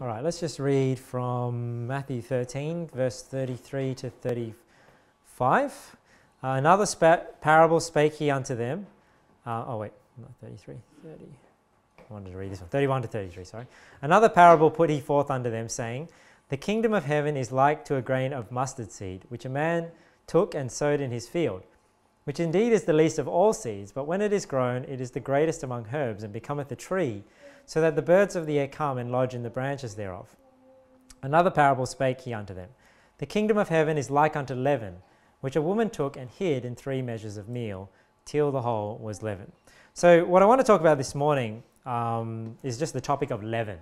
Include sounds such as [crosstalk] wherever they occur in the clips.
All right, let's just read from Matthew 13, verse 33 to 35. Uh, another spa- parable spake he unto them. Uh, oh, wait, not 33, 30. I wanted to read this one. 31 to 33, sorry. Another parable put he forth unto them, saying, The kingdom of heaven is like to a grain of mustard seed, which a man took and sowed in his field, which indeed is the least of all seeds, but when it is grown, it is the greatest among herbs, and becometh a tree, so that the birds of the air come and lodge in the branches thereof. Another parable spake he unto them The kingdom of heaven is like unto leaven, which a woman took and hid in three measures of meal, till the whole was leavened. So, what I want to talk about this morning um, is just the topic of leaven.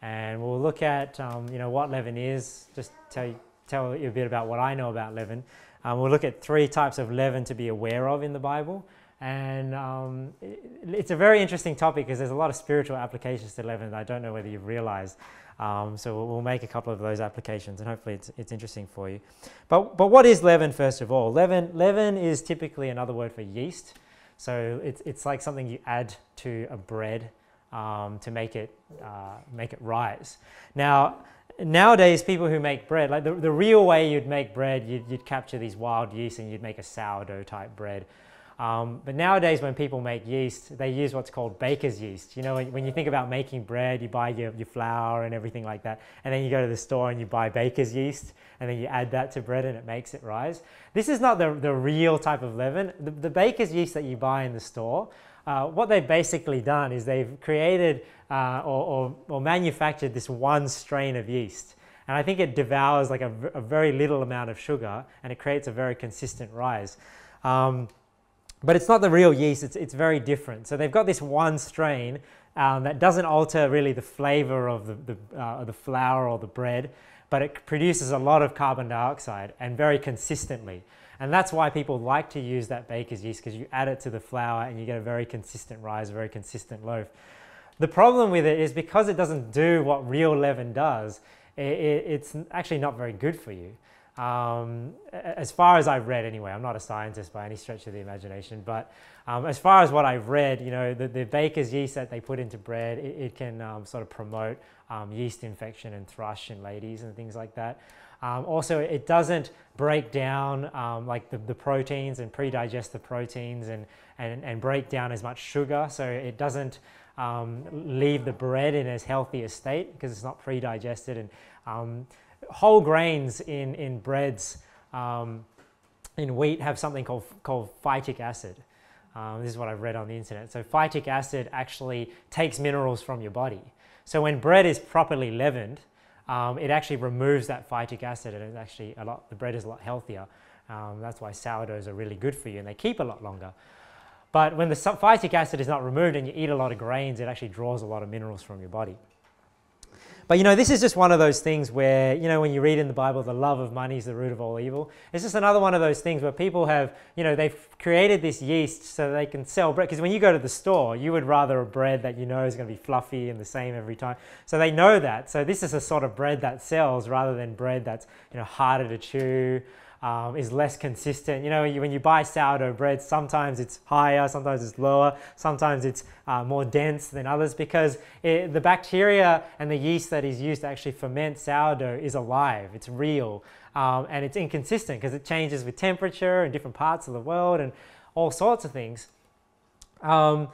And we'll look at um, you know, what leaven is, just tell you, tell you a bit about what I know about leaven. Um, we'll look at three types of leaven to be aware of in the Bible. And um, it, it's a very interesting topic because there's a lot of spiritual applications to leaven that I don't know whether you've realized. Um, so we'll, we'll, make a couple of those applications and hopefully it's, it's interesting for you. But, but what is leaven, first of all? Leaven, leaven is typically another word for yeast. So it's, it's like something you add to a bread um, to make it, uh, make it rise. Now, nowadays, people who make bread, like the, the real way you'd make bread, you'd, you'd capture these wild yeast and you'd make a sourdough type bread. Um, but nowadays, when people make yeast, they use what's called baker's yeast. You know, when, when, you think about making bread, you buy your, your flour and everything like that, and then you go to the store and you buy baker's yeast, and then you add that to bread and it makes it rise. This is not the, the real type of leaven. The, the baker's yeast that you buy in the store, uh, what they've basically done is they've created uh, or, or, or manufactured this one strain of yeast. And I think it devours like a, a, very little amount of sugar and it creates a very consistent rise. Um, but it's not the real yeast, it's, it's very different. So they've got this one strain um, that doesn't alter really the flavor of the, the, uh, the flour or the bread, but it produces a lot of carbon dioxide and very consistently. And that's why people like to use that baker's yeast because you add it to the flour and you get a very consistent rise, a very consistent loaf. The problem with it is because it doesn't do what real leaven does, it, it, it's actually not very good for you. Um, as far as I've read, anyway, I'm not a scientist by any stretch of the imagination, but um, as far as what I've read, you know, the, the baker's yeast that they put into bread, it, it can um, sort of promote um, yeast infection and thrush in ladies and things like that. Um, also, it doesn't break down um, like the, the proteins and pre-digest the proteins and, and, and break down as much sugar, so it doesn't leave the bread in as healthy a state because it's not pre-digested and whole grains in, in breads, um, in wheat, have something called, called phytic acid. Um, this is what I've read on the internet. So phytic acid actually takes minerals from your body. So when bread is properly leavened, um, it actually removes that phytic acid and it's actually a lot, the bread is a lot healthier. Um, that's why sourdoughs are really good for you and they keep a lot longer. But when the phytic acid is not removed and you eat a lot of grains, it actually draws a lot of minerals from your body. But you know, this is just one of those things where, you know, when you read in the Bible, the love of money is the root of all evil. It's just another one of those things where people have, you know, they've created this yeast so they can sell bread. Because when you go to the store, you would rather a bread that you know is going to be fluffy and the same every time. So they know that. So this is a sort of bread that sells rather than bread that's, you know, harder to chew um, is less consistent. You know, when you buy sourdough bread, sometimes it's higher, sometimes it's lower, sometimes it's uh, more dense than others because it, the bacteria and the yeast that is used to actually ferment sourdough is alive, it's real, um, and it's inconsistent because it changes with temperature and different parts of the world and all sorts of things. Um,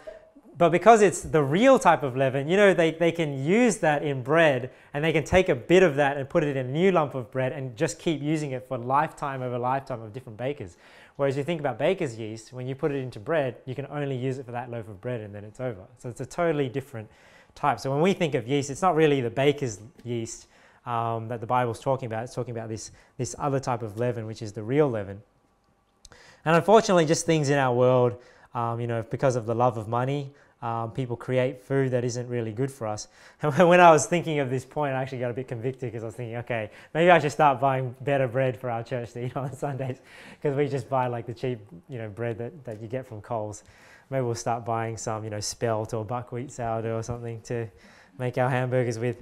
but because it's the real type of leaven, you know, they, they can use that in bread and they can take a bit of that and put it in a new lump of bread and just keep using it for lifetime over lifetime of different bakers. Whereas you think about baker's yeast, when you put it into bread, you can only use it for that loaf of bread and then it's over. So it's a totally different type. So when we think of yeast, it's not really the baker's yeast um, that the Bible's talking about. It's talking about this, this other type of leaven, which is the real leaven. And unfortunately, just things in our world, um, you know, because of the love of money, um, people create food that isn't really good for us. [laughs] And when I was thinking of this point, I actually got a bit convicted because I was thinking, okay, maybe I should start buying better bread for our church [laughs] to eat on Sundays because we just buy like the cheap, you know, bread that, that you get from Coles. Maybe we'll start buying some, you know, spelt or buckwheat sourdough or something to make our hamburgers with.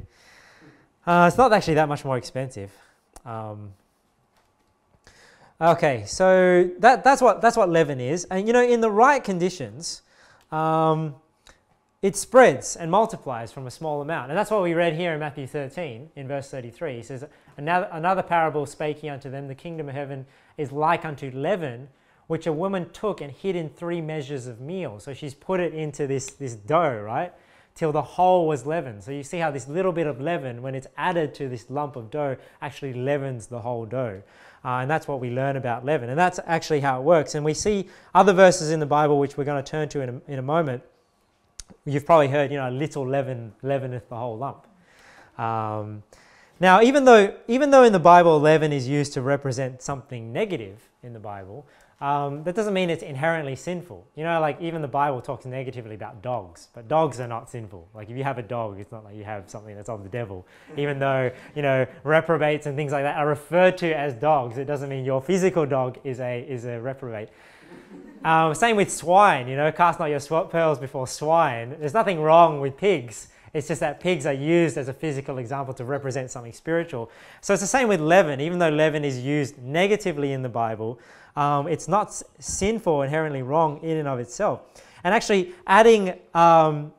Uh, it's not actually that much more expensive. Um, okay, so that, that's what that's what leaven is, and you know, in the right conditions. Um, it spreads and multiplies from a small amount. And that's what we read here in Matthew 13 in verse 33. He says, Another, another parable spake he unto them, The kingdom of heaven is like unto leaven, which a woman took and hid in three measures of meal. So she's put it into this, this dough, right? Till the whole was leavened. So you see how this little bit of leaven, when it's added to this lump of dough, actually leavens the whole dough. Uh, and that's what we learn about leaven. And that's actually how it works. And we see other verses in the Bible, which we're going to turn to in a, in a moment. You've probably heard, you know, a little leaven leaveneth the whole lump. Um, now, even though, even though in the Bible leaven is used to represent something negative in the Bible, um, that doesn't mean it's inherently sinful. You know, like even the Bible talks negatively about dogs, but dogs are not sinful. Like if you have a dog, it's not like you have something that's of the devil. Even though, you know, reprobates and things like that are referred to as dogs, it doesn't mean your physical dog is a, is a reprobate. Um, same with swine, you know, cast not your swat pearls before swine. There's nothing wrong with pigs. It's just that pigs are used as a physical example to represent something spiritual. So it's the same with leaven. Even though leaven is used negatively in the Bible, um, it's not sinful, inherently wrong in and of itself. And actually, adding um,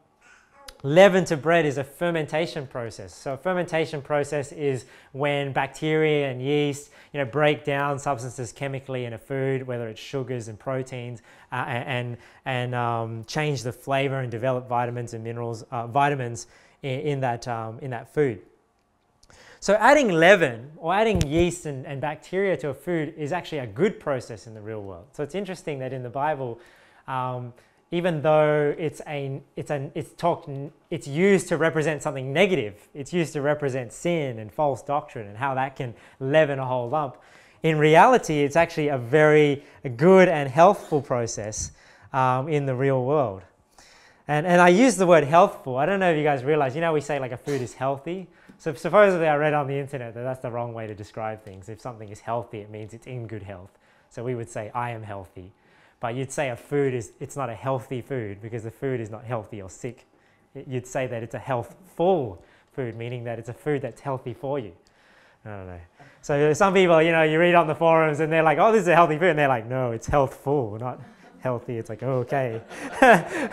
leaven to bread is a fermentation process. So fermentation process is when bacteria and yeast, you know, break down substances chemically in a food, whether it's sugars and proteins, uh, and and um, change the flavor and develop vitamins and minerals, uh, vitamins in, in that um, in that food. So adding leaven or adding yeast and, and bacteria to a food is actually a good process in the real world. So it's interesting that in the Bible, um, even though it's a it's an it's talked it's used to represent something negative, it's used to represent sin and false doctrine and how that can leaven a whole lump. In reality, it's actually a very good and healthful process um, in the real world. And, and I use the word healthful. I don't know if you guys realize, you know, we say like a food is healthy. So supposedly I read on the internet that that's the wrong way to describe things. If something is healthy, it means it's in good health. So we would say, I am healthy. But you'd say a food is, it's not a healthy food because the food is not healthy or sick. You'd say that it's a healthful food, meaning that it's a food that's healthy for you. I don't know. So some people, you know, you read on the forums and they're like, oh, this is a healthy food. And they're like, no, it's healthful, not healthy. It's like, oh, okay. [laughs]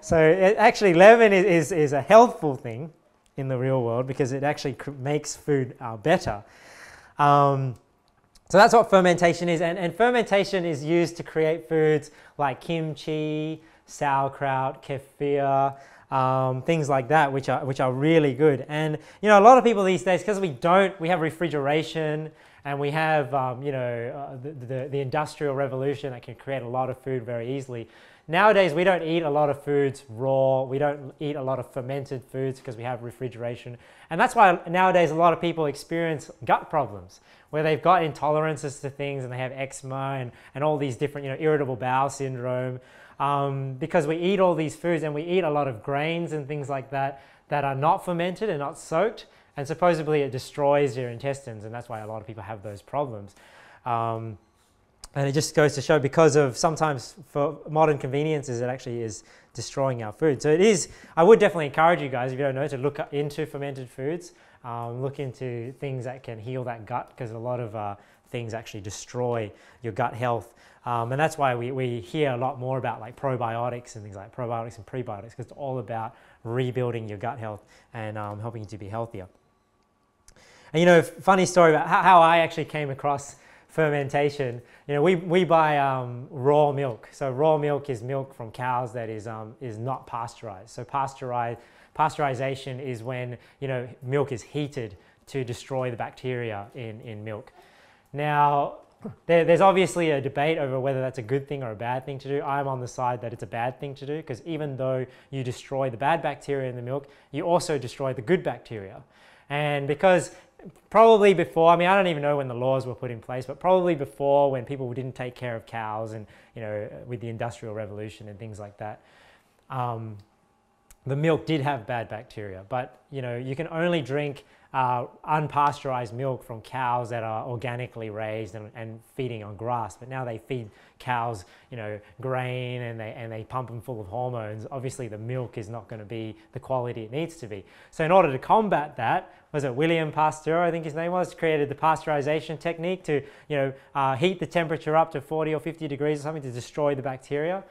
so it, actually, leaven is, is, is a healthful thing in the real world because it actually makes food uh, better. Um, so that's what fermentation is. And, and fermentation is used to create foods like kimchi, sauerkraut, kefir, um, things like that, which are, which are really good. And, you know, a lot of people these days, because we don't, we have refrigeration and we have, um, you know, uh, the, the, the industrial revolution that can create a lot of food very easily. Nowadays, we don't eat a lot of foods raw. We don't eat a lot of fermented foods because we have refrigeration. And that's why nowadays a lot of people experience gut problems where they've got intolerances to things and they have eczema and, and all these different, you know, irritable bowel syndrome. Um, because we eat all these foods and we eat a lot of grains and things like that that are not fermented and not soaked. And supposedly it destroys your intestines. And that's why a lot of people have those problems. Um, and it just goes to show because of sometimes for modern conveniences, it actually is destroying our food. So it is, I would definitely encourage you guys, if you don't know, to look into fermented foods, um, look into things that can heal that gut because a lot of uh, things actually destroy your gut health. Um, and that's why we, we hear a lot more about like probiotics and things like probiotics and prebiotics because it's all about rebuilding your gut health and um, helping you to be healthier. And you know, funny story about how, how I actually came across fermentation. You know, we, we buy um, raw milk. So raw milk is milk from cows that is, um, is not pasteurized. So pasteurized, pasteurization is when, you know, milk is heated to destroy the bacteria in, in milk. Now, there, there's obviously a debate over whether that's a good thing or a bad thing to do. I'm on the side that it's a bad thing to do because even though you destroy the bad bacteria in the milk, you also destroy the good bacteria. And because probably before, I mean, I don't even know when the laws were put in place, but probably before when people didn't take care of cows and, you know, with the Industrial Revolution and things like that, um, the milk did have bad bacteria. But, you know, you can only drink uh, unpasteurized milk from cows that are organically raised and, and, feeding on grass. But now they feed cows, you know, grain and they, and they pump them full of hormones. Obviously, the milk is not going to be the quality it needs to be. So in order to combat that, was it William Pasteur, I think his name was, created the pasteurization technique to, you know, uh, heat the temperature up to 40 or 50 degrees or something to destroy the bacteria.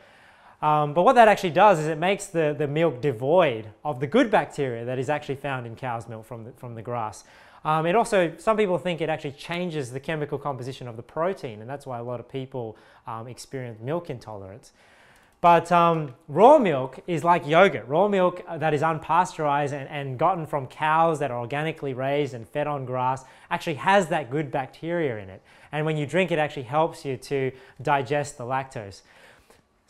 Um, but what that actually does is it makes the, the milk devoid of the good bacteria that is actually found in cow's milk from the, from the grass. Um, it also, some people think it actually changes the chemical composition of the protein, and that's why a lot of people um, experience milk intolerance. But um, raw milk is like yogurt. Raw milk that is unpasteurized and, and gotten from cows that are organically raised and fed on grass actually has that good bacteria in it. And when you drink it, actually helps you to digest the lactose.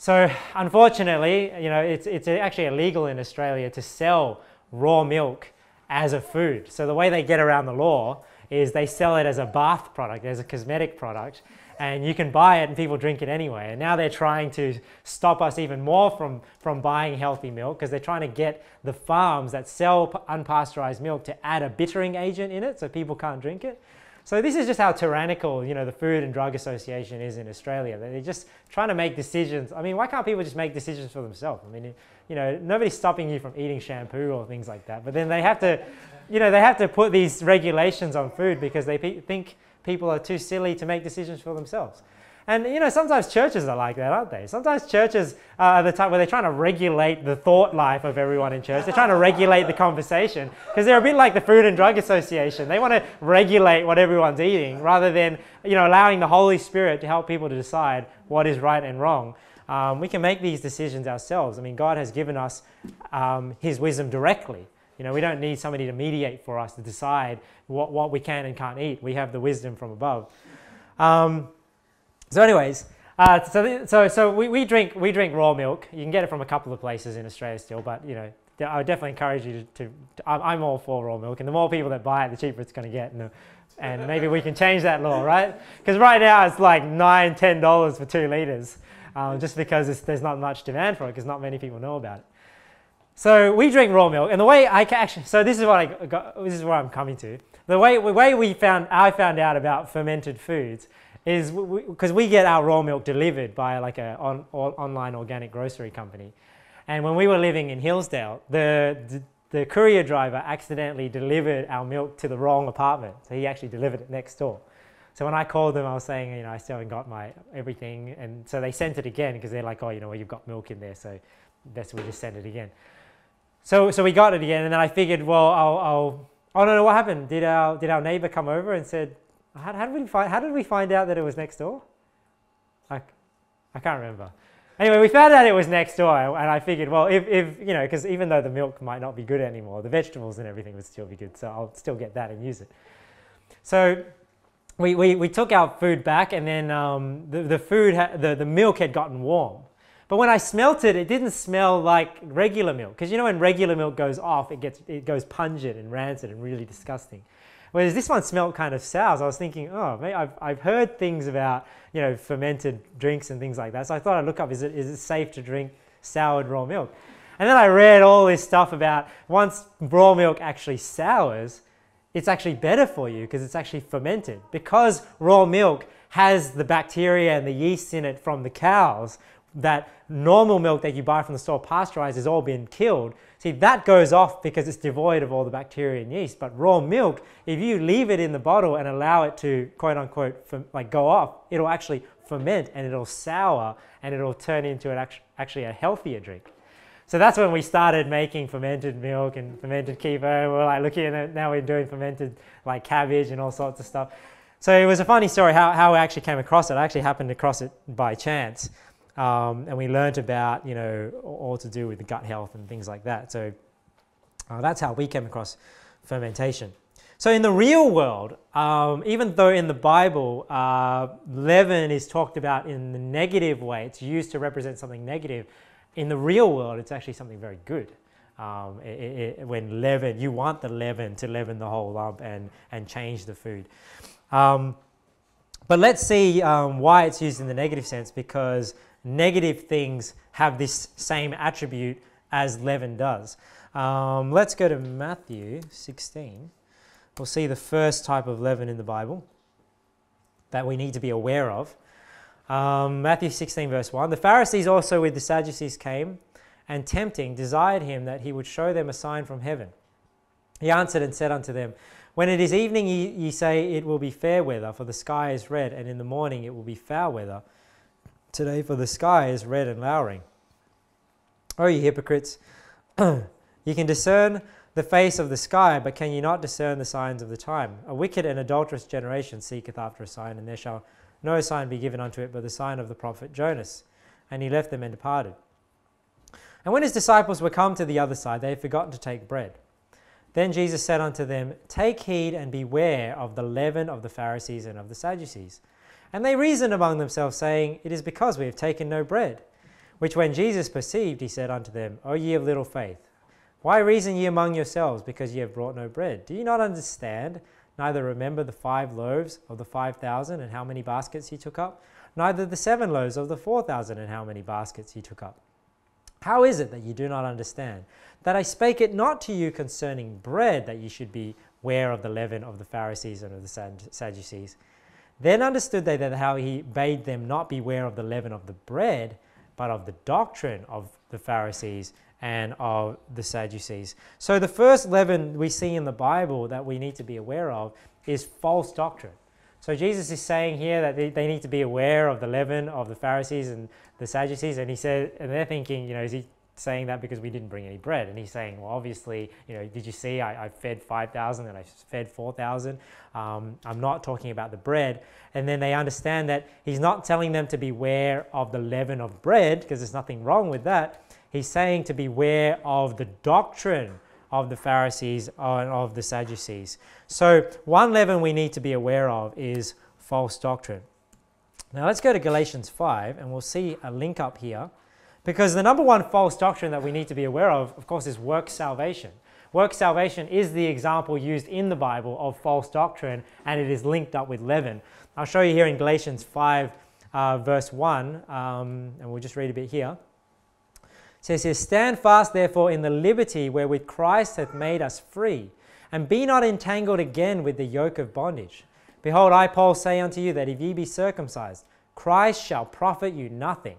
So unfortunately, you know, it's, it's actually illegal in Australia to sell raw milk as a food. So the way they get around the law is they sell it as a bath product, as a cosmetic product, and you can buy it and people drink it anyway. And now they're trying to stop us even more from, from buying healthy milk because they're trying to get the farms that sell unpasteurized milk to add a bittering agent in it so people can't drink it. So this is just how tyrannical, you know, the Food and Drug Association is in Australia. They're just trying to make decisions. I mean, why can't people just make decisions for themselves? I mean, you know, nobody's stopping you from eating shampoo or things like that. But then they have to, you know, they have to put these regulations on food because they pe think people are too silly to make decisions for themselves. And you know, sometimes churches are like that, aren't they? Sometimes churches are the type where they're trying to regulate the thought life of everyone in church. They're trying to regulate the conversation because they're a bit like the Food and Drug Association. They want to regulate what everyone's eating rather than you know allowing the Holy Spirit to help people to decide what is right and wrong. Um, we can make these decisions ourselves. I mean, God has given us um, His wisdom directly. You know, we don't need somebody to mediate for us to decide what, what we can and can't eat. We have the wisdom from above. Um, so, anyways, uh, so, so, so we, we, drink, we drink raw milk. You can get it from a couple of places in Australia still, but you know, I would definitely encourage you to, to, to I'm all for raw milk, and the more people that buy it, the cheaper it's going to get. And, and maybe we can change that law, right? Because right now it's like nine, ten dollars for two liters, um, just because there's not much demand for it, because not many people know about it. So we drink raw milk, and the way I can actually, so this is what I got, this is where I'm coming to. The way, the way we found, I found out about fermented foods is because we, we, get our raw milk delivered by like a on, on, online organic grocery company. And when we were living in Hillsdale, the, the, the courier driver accidentally delivered our milk to the wrong apartment. So he actually delivered it next door. So when I called them, I was saying, you know, I still haven't got my everything. And so they sent it again because they're like, oh, you know, well, you've got milk in there. So that's we just send it again. So, so we got it again, and then I figured, well, I'll, I'll oh no, no, what happened? Did our, did our neighbor come over and said, how, how, did we find, how did we find out that it was next door? I, I can't remember. Anyway, we found out it was next door, and I figured, well, if, if you know, because even though the milk might not be good anymore, the vegetables and everything would still be good, so I'll still get that and use it. So we, we, we took our food back, and then um, the, the food, the, the milk had gotten warm. But when I smelt it, it didn't smell like regular milk. Because you know when regular milk goes off, it, gets, it goes pungent and rancid and really disgusting. Whereas this one smelled kind of sour. So I was thinking, oh, maybe I've, I've heard things about, you know, fermented drinks and things like that. So I thought I'd look up, is it, is it safe to drink soured raw milk? And then I read all this stuff about once raw milk actually sours, it's actually better for you because it's actually fermented. Because raw milk has the bacteria and the yeast in it from the cows, that normal milk that you buy from the store pasteurized has all been killed. See, that goes off because it's devoid of all the bacteria and yeast. But raw milk, if you leave it in the bottle and allow it to quote unquote like go off, it'll actually ferment and it'll sour and it'll turn into an actually a healthier drink. So that's when we started making fermented milk and fermented kefir. We're like looking at it, now we're doing fermented like cabbage and all sorts of stuff. So it was a funny story how, how I actually came across it. I actually happened across it by chance. Um, and we learned about, you know, all to do with the gut health and things like that. So uh, that's how we came across fermentation. So in the real world, um, even though in the Bible uh, leaven is talked about in the negative way, it's used to represent something negative. In the real world, it's actually something very good. Um, it, it, when leaven, you want the leaven to leaven the whole lump and, and change the food. Um, but let's see um, why it's used in the negative sense because negative things have this same attribute as leaven does. Um, let's go to Matthew 16. We'll see the first type of leaven in the Bible that we need to be aware of. Um, Matthew 16, verse 1. The Pharisees also with the Sadducees came and tempting desired him that he would show them a sign from heaven. He answered and said unto them, When it is evening, ye, ye say it will be fair weather, for the sky is red, and in the morning it will be foul weather today, for the sky is red and lowering. O you hypocrites, [clears throat] you can discern the face of the sky, but can you not discern the signs of the time? A wicked and adulterous generation seeketh after a sign, and there shall no sign be given unto it but the sign of the prophet Jonas. And he left them and departed. And when his disciples were come to the other side, they had forgotten to take bread. Then Jesus said unto them, Take heed and beware of the leaven of the Pharisees and of the Sadducees. And they reasoned among themselves, saying, It is because we have taken no bread. Which when Jesus perceived, he said unto them, O ye of little faith, why reason ye among yourselves, because ye have brought no bread? Do ye not understand, neither remember the five loaves of the five thousand, and how many baskets he took up? Neither the seven loaves of the four thousand, and how many baskets he took up? How is it that ye do not understand? That I spake it not to you concerning bread, that ye should be aware of the leaven of the Pharisees and of the Sadducees. Then understood they that how he bade them not beware of the leaven of the bread, but of the doctrine of the Pharisees and of the Sadducees. So, the first leaven we see in the Bible that we need to be aware of is false doctrine. So, Jesus is saying here that they, they need to be aware of the leaven of the Pharisees and the Sadducees, and he said, and they're thinking, you know, is he saying that because we didn't bring any bread. And he's saying, well, obviously, you know, did you see I, I fed 5,000 and I fed 4,000? Um, I'm not talking about the bread. And then they understand that he's not telling them to beware of the leaven of bread because there's nothing wrong with that he's saying to beware of the doctrine of the Pharisees and of the Sadducees. So, one leaven we need to be aware of is false doctrine. Now, let's go to Galatians 5 and we'll see a link up here because the number one false doctrine that we need to be aware of, of course, is work salvation. Work salvation is the example used in the Bible of false doctrine and it is linked up with leaven. I'll show you here in Galatians 5, uh, verse 1, um, and we'll just read a bit here says here, Stand fast therefore in the liberty wherewith Christ hath made us free, and be not entangled again with the yoke of bondage. Behold, I, Paul, say unto you that if ye be circumcised, Christ shall profit you nothing.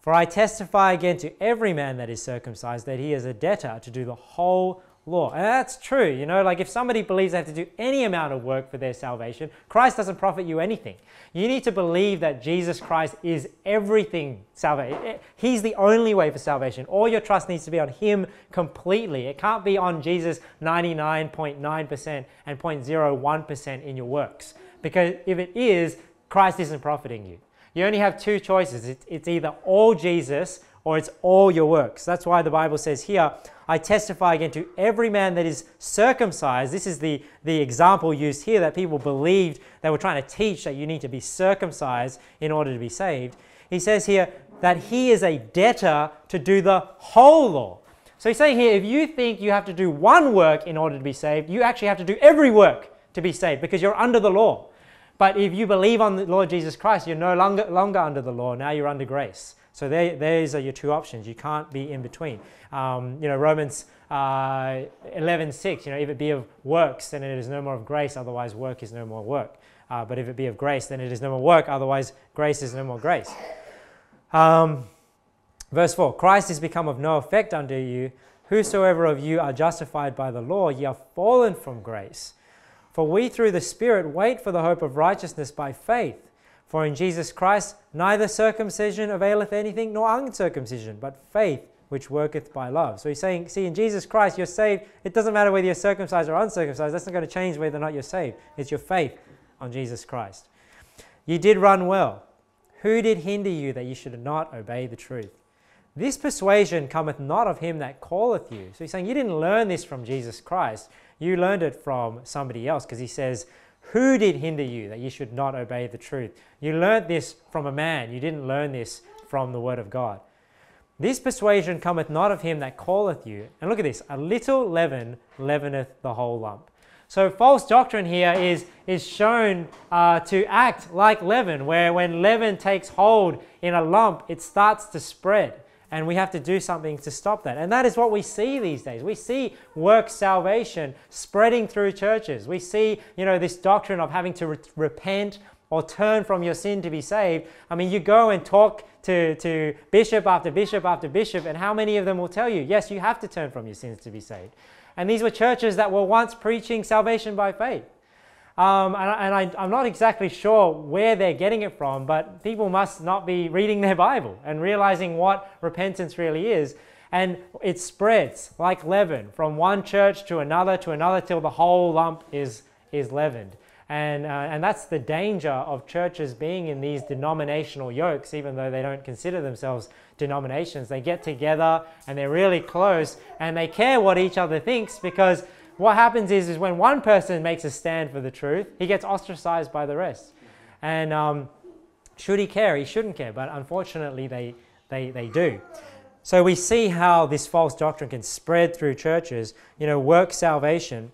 For I testify again to every man that is circumcised that he is a debtor to do the whole law. And that's true. You know, like if somebody believes they have to do any amount of work for their salvation, Christ doesn't profit you anything. You need to believe that Jesus Christ is everything salvation. Eh, eh, he's the only way for salvation. All your trust needs to be on Him completely. It can't be on Jesus 99.9% and 0.01% in your works. Because if it is, Christ isn't profiting you. You only have two choices. It's either all Jesus or it's all your works. That's why the Bible says here, I testify again to every man that is circumcised. This is the, the example used here that people believed they were trying to teach that you need to be circumcised in order to be saved. He says here that he is a debtor to do the whole law. So he's saying here, if you think you have to do one work in order to be saved, you actually have to do every work to be saved because you're under the law. But if you believe on the Lord Jesus Christ, you're no longer, longer under the law. Now you're under grace. So there, those are your two options. You can't be in between. Um, you know, Romans uh, 11, 6, you know, if it be of works, then it is no more of grace, otherwise work is no more work. Uh, but if it be of grace, then it is no more work, otherwise grace is no more grace. Um, verse 4 Christ is become of no effect unto you. Whosoever of you are justified by the law, ye are fallen from grace. For we through the Spirit wait for the hope of righteousness by faith. For in Jesus Christ neither circumcision availeth anything nor uncircumcision, but faith which worketh by love. So he's saying, see, in Jesus Christ you're saved. It doesn't matter whether you're circumcised or uncircumcised. That's not going to change whether or not you're saved. It's your faith on Jesus Christ. You did run well. Who did hinder you that you should not obey the truth? This persuasion cometh not of him that calleth you. So he's saying you didn't learn this from Jesus Christ. You learned it from somebody else because he says, who did hinder you that you should not obey the truth? You learnt this from a man, you didn't learn this from the word of God. This persuasion cometh not of him that calleth you. And look at this a little leaven leaveneth the whole lump. So, false doctrine here is, is shown uh, to act like leaven, where when leaven takes hold in a lump, it starts to spread and we have to do something to stop that. And that is what we see these days. We see work salvation spreading through churches. We see, you know, this doctrine of having to re- repent or turn from your sin to be saved. I mean, you go and talk to, to bishop after bishop after bishop, and how many of them will tell you, yes, you have to turn from your sins to be saved? And these were churches that were once preaching salvation by faith. Um, and, and I, am not exactly sure where they're getting it from, but people must not be reading their Bible and realizing what repentance really is. And it spreads like leaven from one church to another to another till the whole lump is, is leavened. And, uh, and that's the danger of churches being in these denominational yokes, even though they don't consider themselves denominations. They get together and they're really close and they care what each other thinks because what happens is, is when one person makes a stand for the truth, he gets ostracized by the rest. And um, should he care? He shouldn't care, but unfortunately, they, they, they do. So we see how this false doctrine can spread through churches. You know, work salvation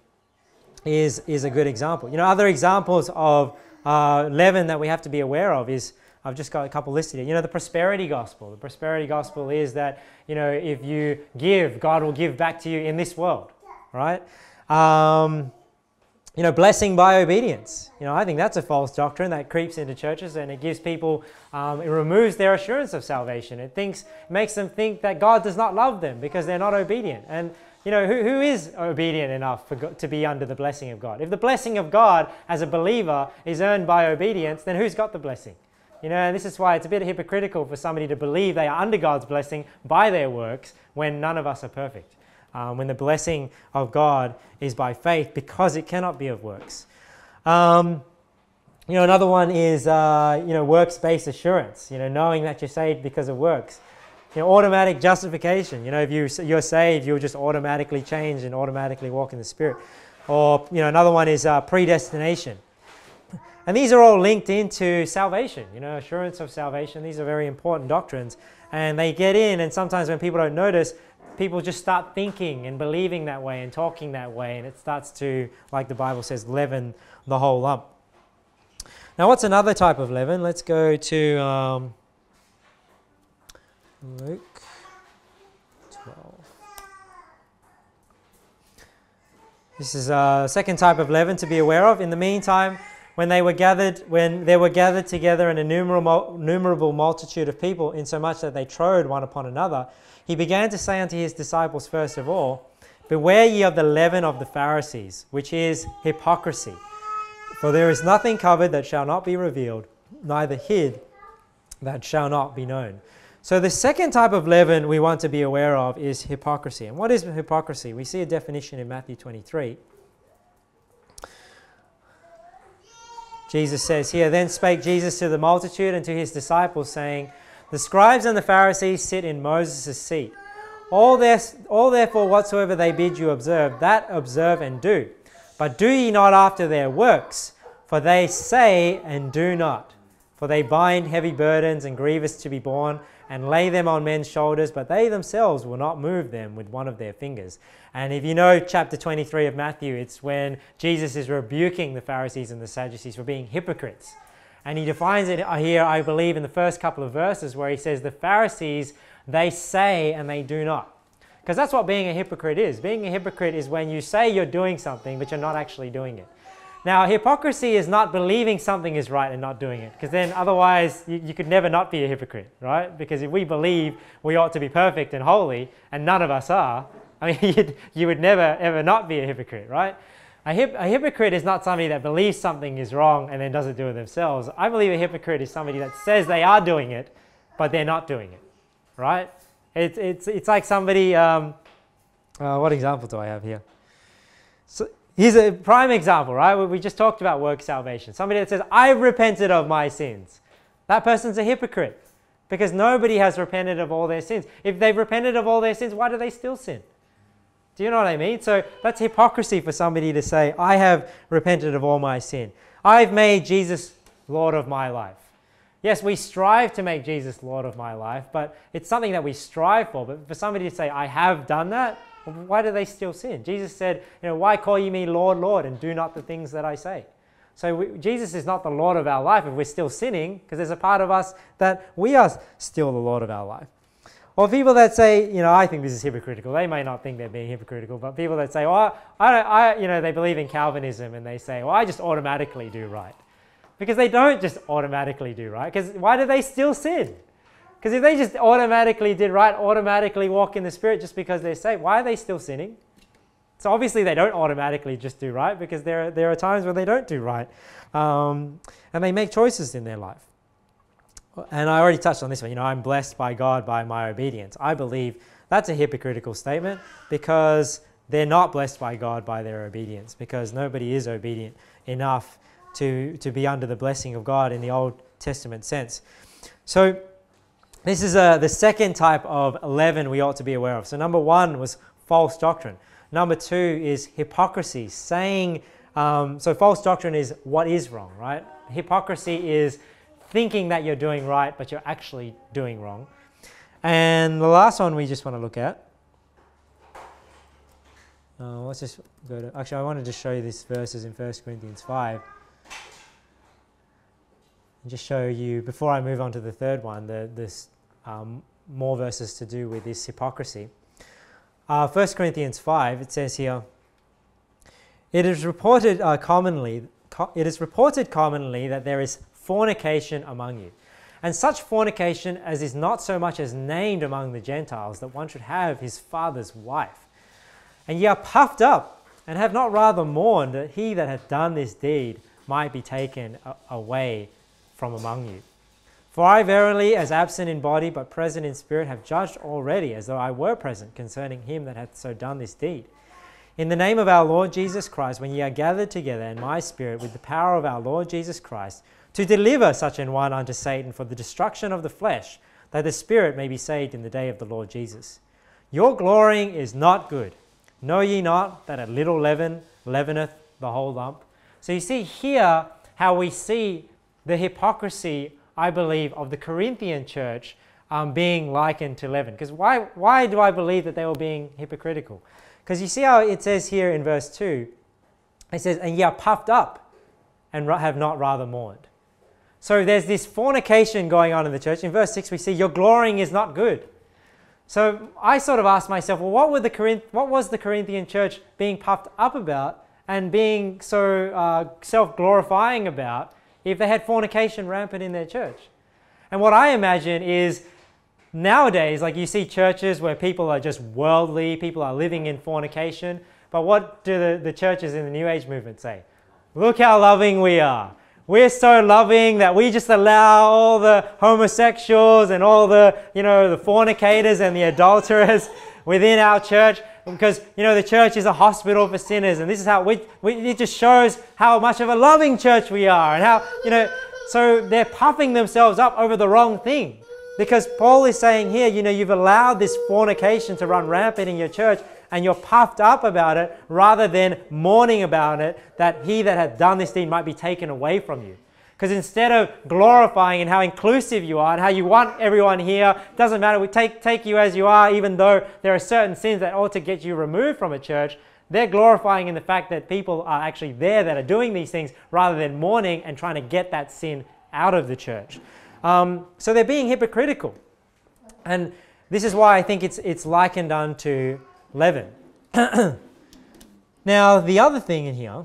is, is a good example. You know, other examples of uh, leaven that we have to be aware of is I've just got a couple listed here. You know, the prosperity gospel. The prosperity gospel is that, you know, if you give, God will give back to you in this world, right? Um, you know, blessing by obedience. You know, I think that's a false doctrine that creeps into churches and it gives people, um, it removes their assurance of salvation. It thinks, makes them think that God does not love them because they're not obedient. And, you know, who, who is obedient enough for, to be under the blessing of God? If the blessing of God as a believer is earned by obedience, then who's got the blessing? You know, and this is why it's a bit hypocritical for somebody to believe they are under God's blessing by their works when none of us are perfect um, when the blessing of God is by faith because it cannot be of works. Um, you know, another one is, uh, you know, works-based assurance, you know, knowing that you're saved because of works. You know, automatic justification, you know, if you, you're saved, you'll just automatically change and automatically walk in the Spirit. Or, you know, another one is uh, predestination. And these are all linked into salvation, you know, assurance of salvation. These are very important doctrines. And they get in, and sometimes when people don't notice, people just start thinking and believing that way and talking that way, and it starts to, like the Bible says, leaven the whole lump. Now, what's another type of leaven? Let's go to um, Luke 12. This is a second type of leaven to be aware of. In the meantime, when they were gathered, when there were gathered together an innumerable, innumerable multitude of people, insomuch that they trode one upon another, he began to say unto his disciples first of all, Beware ye of the leaven of the Pharisees, which is hypocrisy. For there is nothing covered that shall not be revealed, neither hid that shall not be known. So, the second type of leaven we want to be aware of is hypocrisy. And what is hypocrisy? We see a definition in Matthew 23. Jesus says here, Then spake Jesus to the multitude and to his disciples, saying, the scribes and the Pharisees sit in Moses' seat. All, this, all therefore whatsoever they bid you observe, that observe and do. But do ye not after their works, for they say and do not. For they bind heavy burdens and grievous to be borne, and lay them on men's shoulders, but they themselves will not move them with one of their fingers. And if you know chapter 23 of Matthew, it's when Jesus is rebuking the Pharisees and the Sadducees for being hypocrites. And he defines it here, I believe, in the first couple of verses where he says, The Pharisees, they say and they do not. Because that's what being a hypocrite is. Being a hypocrite is when you say you're doing something, but you're not actually doing it. Now, hypocrisy is not believing something is right and not doing it, because then otherwise you, you, could never not be a hypocrite, right? Because if we believe we ought to be perfect and holy, and none of us are, [laughs] I mean, you would never ever not be a hypocrite, right? A, hip, a hypocrite is not somebody that believes something is wrong and then doesn't do it themselves. I believe a hypocrite is somebody that says they are doing it, but they're not doing it, right? It's, it's, it's like somebody, um, uh, what example do I have here? So here's a prime example, right? We just talked about work salvation. Somebody that says, I've repented of my sins. That person's a hypocrite because nobody has repented of all their sins. If they've repented of all their sins, why do they still sin? Do you know what I mean? So that's hypocrisy for somebody to say, I have repented of all my sin. I've made Jesus Lord of my life. Yes, we strive to make Jesus Lord of my life, but it's something that we strive for. But for somebody to say, I have done that, why do they still sin? Jesus said, you know, why call you me Lord, Lord, and do not the things that I say? So we, Jesus is not the Lord of our life if we're still sinning, because there's a part of us that we are still the Lord of our life. Or people that say, you know, I think this is hypocritical. They may not think they're being hypocritical, but people that say, well, I, don't, I, you know, they believe in Calvinism and they say, well, I just automatically do right. Because they don't just automatically do right. Because why do they still sin? Because if they just automatically did right, automatically walk in the Spirit just because they're saved, why are they still sinning? So obviously they don't automatically just do right because there are, there are times when they don't do right. Um, and they make choices in their life and I already touched on this one. You know, I'm blessed by God by my obedience. I believe That's a hypocritical statement because they're not blessed by God by their obedience because nobody is obedient enough to, to be under the blessing of God in the Old Testament sense. So, this is uh, the second type of leaven we ought to be aware of. So, number one was false doctrine. Number two is hypocrisy, saying, um, so false doctrine is what is wrong, right? Hypocrisy is thinking that you're doing right, but you're actually doing wrong. And the last one we just want to look at. Uh, let's just go to. Actually, I wanted to show you these verses in 1 Corinthians 5. And just show you, before I move on to the third one, the, this um, more verses to do with this hypocrisy. Uh, 1 Corinthians 5, it says here, it is reported uh, commonly, co- it is reported commonly that there is fornication among you. And such fornication as is not so much as named among the Gentiles, that one should have his father's wife. And ye are puffed up, and have not rather mourned that he that hath done this deed might be taken away from among you. For I verily, as absent in body but present in spirit, have judged already, as though I were present, concerning him that hath so done this deed. In the name of our Lord Jesus Christ, when ye are gathered together in my spirit with the power of our Lord Jesus Christ, to deliver such an one unto Satan for the destruction of the flesh, that the spirit may be saved in the day of the Lord Jesus. Your glorying is not good. Know ye not that a little leaven leaveneth the whole lump? So you see here how we see the hypocrisy, I believe, of the Corinthian church um, being likened to leaven. Because why, why do I believe that they were being hypocritical? Because you see how it says here in verse 2 it says, And ye are puffed up and have not rather mourned. So there's this fornication going on in the church. In verse 6, we see, Your glorying is not good. So I sort of asked myself, well, what, were the Corinth- what was the Corinthian church being puffed up about and being so uh, self glorifying about if they had fornication rampant in their church? And what I imagine is nowadays, like you see churches where people are just worldly, people are living in fornication. But what do the, the churches in the New Age movement say? Look how loving we are. We're so loving that we just allow all the homosexuals and all the, you know, the fornicators and the adulterers [laughs] within our church because, you know, the church is a hospital for sinners. And this is how we, we, it just shows how much of a loving church we are and how, you know, so they're puffing themselves up over the wrong thing. Because Paul is saying here, you know, you've allowed this fornication to run rampant in your church and you're puffed up about it rather than mourning about it that he that hath done this deed might be taken away from you. Because instead of glorifying and how inclusive you are and how you want everyone here, doesn't matter, we take, take you as you are, even though there are certain sins that ought to get you removed from a church, they're glorifying in the fact that people are actually there that are doing these things rather than mourning and trying to get that sin out of the church. Um, so they're being hypocritical. And this is why I think it's, it's likened unto leaven. [clears throat] now, the other thing in here,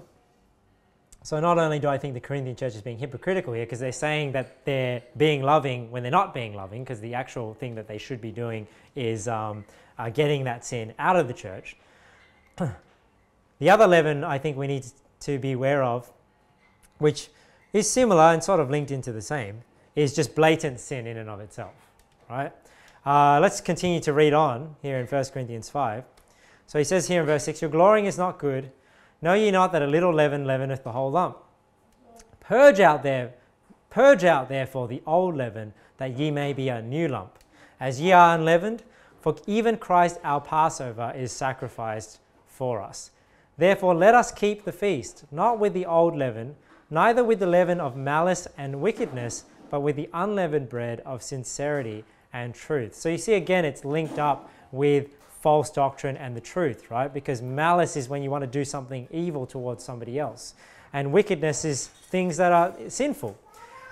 so not only do I think the Corinthian church is being hypocritical here because they're saying that they're being loving when they're not being loving, because the actual thing that they should be doing is um, uh, getting that sin out of the church. [clears throat] the other leaven I think we need to be aware of, which is similar and sort of linked into the same, is just blatant sin in and of itself, right? Uh, let's continue to read on here in 1 Corinthians 5. So he says here in verse 6 Your glorying is not good. Know ye not that a little leaven leaveneth the whole lump? Purge out there, purge out therefore the old leaven, that ye may be a new lump, as ye are unleavened. For even Christ our Passover is sacrificed for us. Therefore let us keep the feast, not with the old leaven, neither with the leaven of malice and wickedness, but with the unleavened bread of sincerity and truth. So you see again, it's linked up with false doctrine and the truth, right? Because malice is when you want to do something evil towards somebody else, and wickedness is things that are sinful.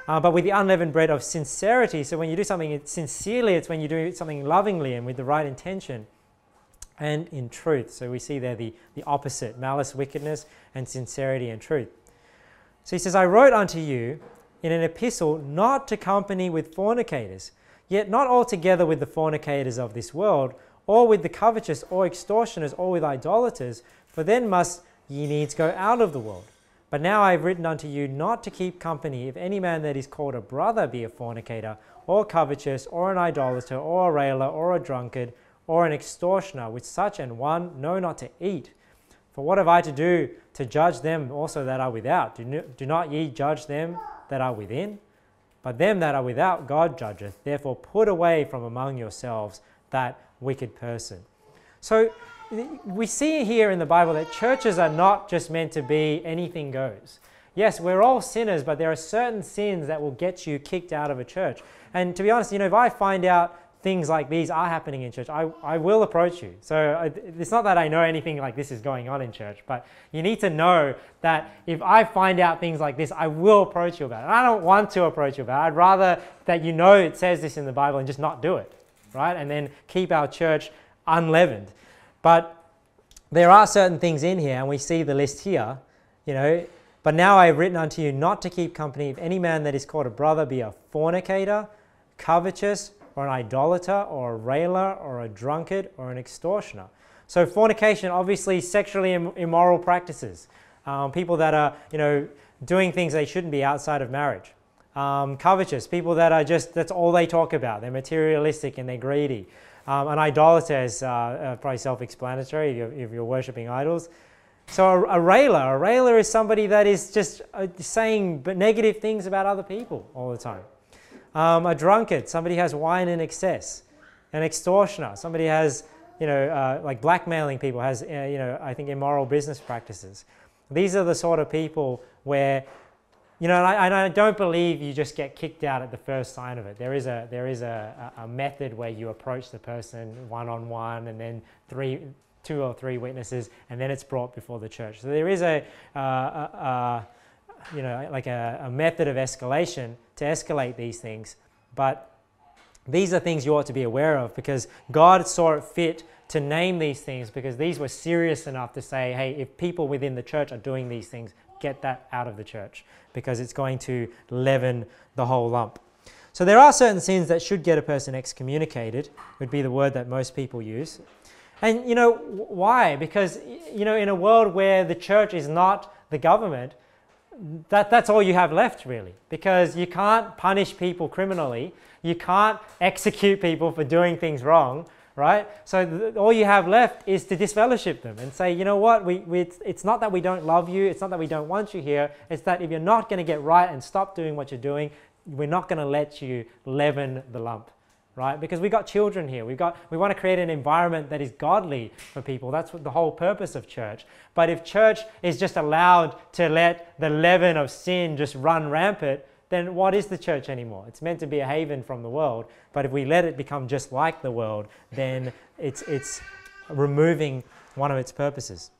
Uh, but with the unleavened bread of sincerity, so when you do something sincerely, it's when you do something lovingly and with the right intention and in truth. So we see there the, the opposite malice, wickedness, and sincerity and truth. So he says, I wrote unto you in an epistle not to company with fornicators, yet not altogether with the fornicators of this world or with the covetous, or extortioners, or with idolaters, for then must ye needs go out of the world. But now I have written unto you not to keep company if any man that is called a brother be a fornicator, or covetous, or an idolater, or a railer, or a drunkard, or an extortioner. With such an one, know not to eat. For what have I to do to judge them also that are without? Do, do not ye judge them that are within? But them that are without, God judgeth. Therefore, put away from among yourselves that wicked person. So, we see here in the Bible that churches are not just meant to be anything goes. Yes, we're all sinners, but there are certain sins that will get you kicked out of a church. And to be honest, you know, if I find out things like these are happening in church, I, I will approach you. So it's not that I know anything like this is going on in church, but you need to know that if I find out things like this, I will approach you about it. I don't want to approach you about it. I'd rather that you know it says this in the Bible and just not do it, right? And then keep our church unleavened. But there are certain things in here, and we see the list here, you know. But now I have written unto you not to keep company if any man that is called a brother be a fornicator, covetous, or an idolater or a railer or a drunkard or an extortioner. So fornication, obviously sexually Im- immoral practices. Um, people that are, you know, doing things they shouldn't be outside of marriage. Um, covetous, people that are just, that's all they talk about. They're materialistic and they're greedy. Um, an idolater is uh, uh, probably self-explanatory if you're, if you're worshipping idols. So a, a, railer, a railer is somebody that is just uh, saying negative things about other people all the time. Um, a drunkard, somebody has wine in excess. An extortioner, somebody has, you know, uh, like blackmailing people, has, uh, you know, I think immoral business practices. These are the sort of people where, you know, and I, and I don't believe you just get kicked out at the first sign of it. There is a, there is a, a method where you approach the person one on one and then three, two or three witnesses, and then it's brought before the church. So there is a, uh, a, a you know, like a, a method of escalation to escalate these things. But these are things you ought to be aware of because God saw it fit to name these things because these were serious enough to say, hey, if people within the church are doing these things, get that out of the church because it's going to leaven the whole lump. So there are certain sins that should get a person excommunicated, would be the word that most people use. And you know why? Because you know in a world where the church is not the government, that, that's all you have left, really, because you can't punish people criminally. You can't execute people for doing things wrong, right? So th- all you have left is to disfellowship them and say, you know what, we, we, it's, it's not that we don't love you, it's not that we don't want you here, it's that if you're not going to get right and stop doing what you're doing, we're not going to let you leaven the lump right? Because we've got children here. We've got, we want to create an environment that is godly for people. That's what the whole purpose of church. But if church is just allowed to let the leaven of sin just run rampant, then what is the church anymore? It's meant to be a haven from the world. But if we let it become just like the world, then it's, it's removing one of its purposes.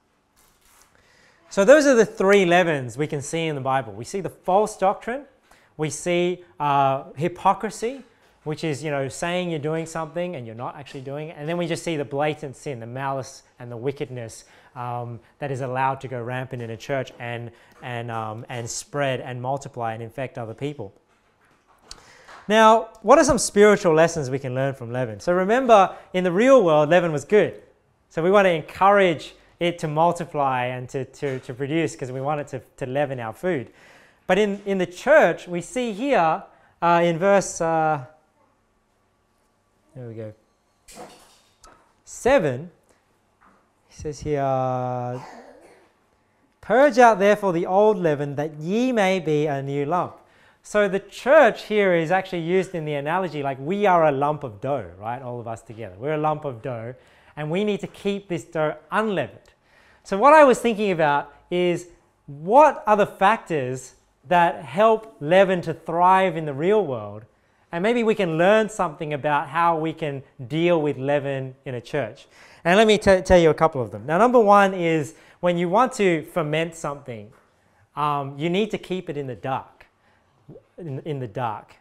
So those are the three leavens we can see in the Bible. We see the false doctrine, we see uh, hypocrisy, which is, you know, saying you're doing something and you're not actually doing it. And then we just see the blatant sin, the malice and the wickedness um, that is allowed to go rampant in a church and, and, um, and spread and multiply and infect other people. Now, what are some spiritual lessons we can learn from leaven? So remember, in the real world, leaven was good. So we want to encourage it to multiply and to, to, to produce because we want it to, to leaven our food. But in, in the church, we see here uh, in verse, uh, there we go. Seven, he says here, Purge out therefore the old leaven, that ye may be a new lump. So the church here is actually used in the analogy like we are a lump of dough, right? All of us together. We're a lump of dough, and we need to keep this dough unleavened. So what I was thinking about is what are the factors that help leaven to thrive in the real world and maybe we can learn something about how we can deal with leaven in a church. And let me tell you a couple of them. Now, number one is when you want to ferment something, um, you need to keep it in the dark. In, in the dark.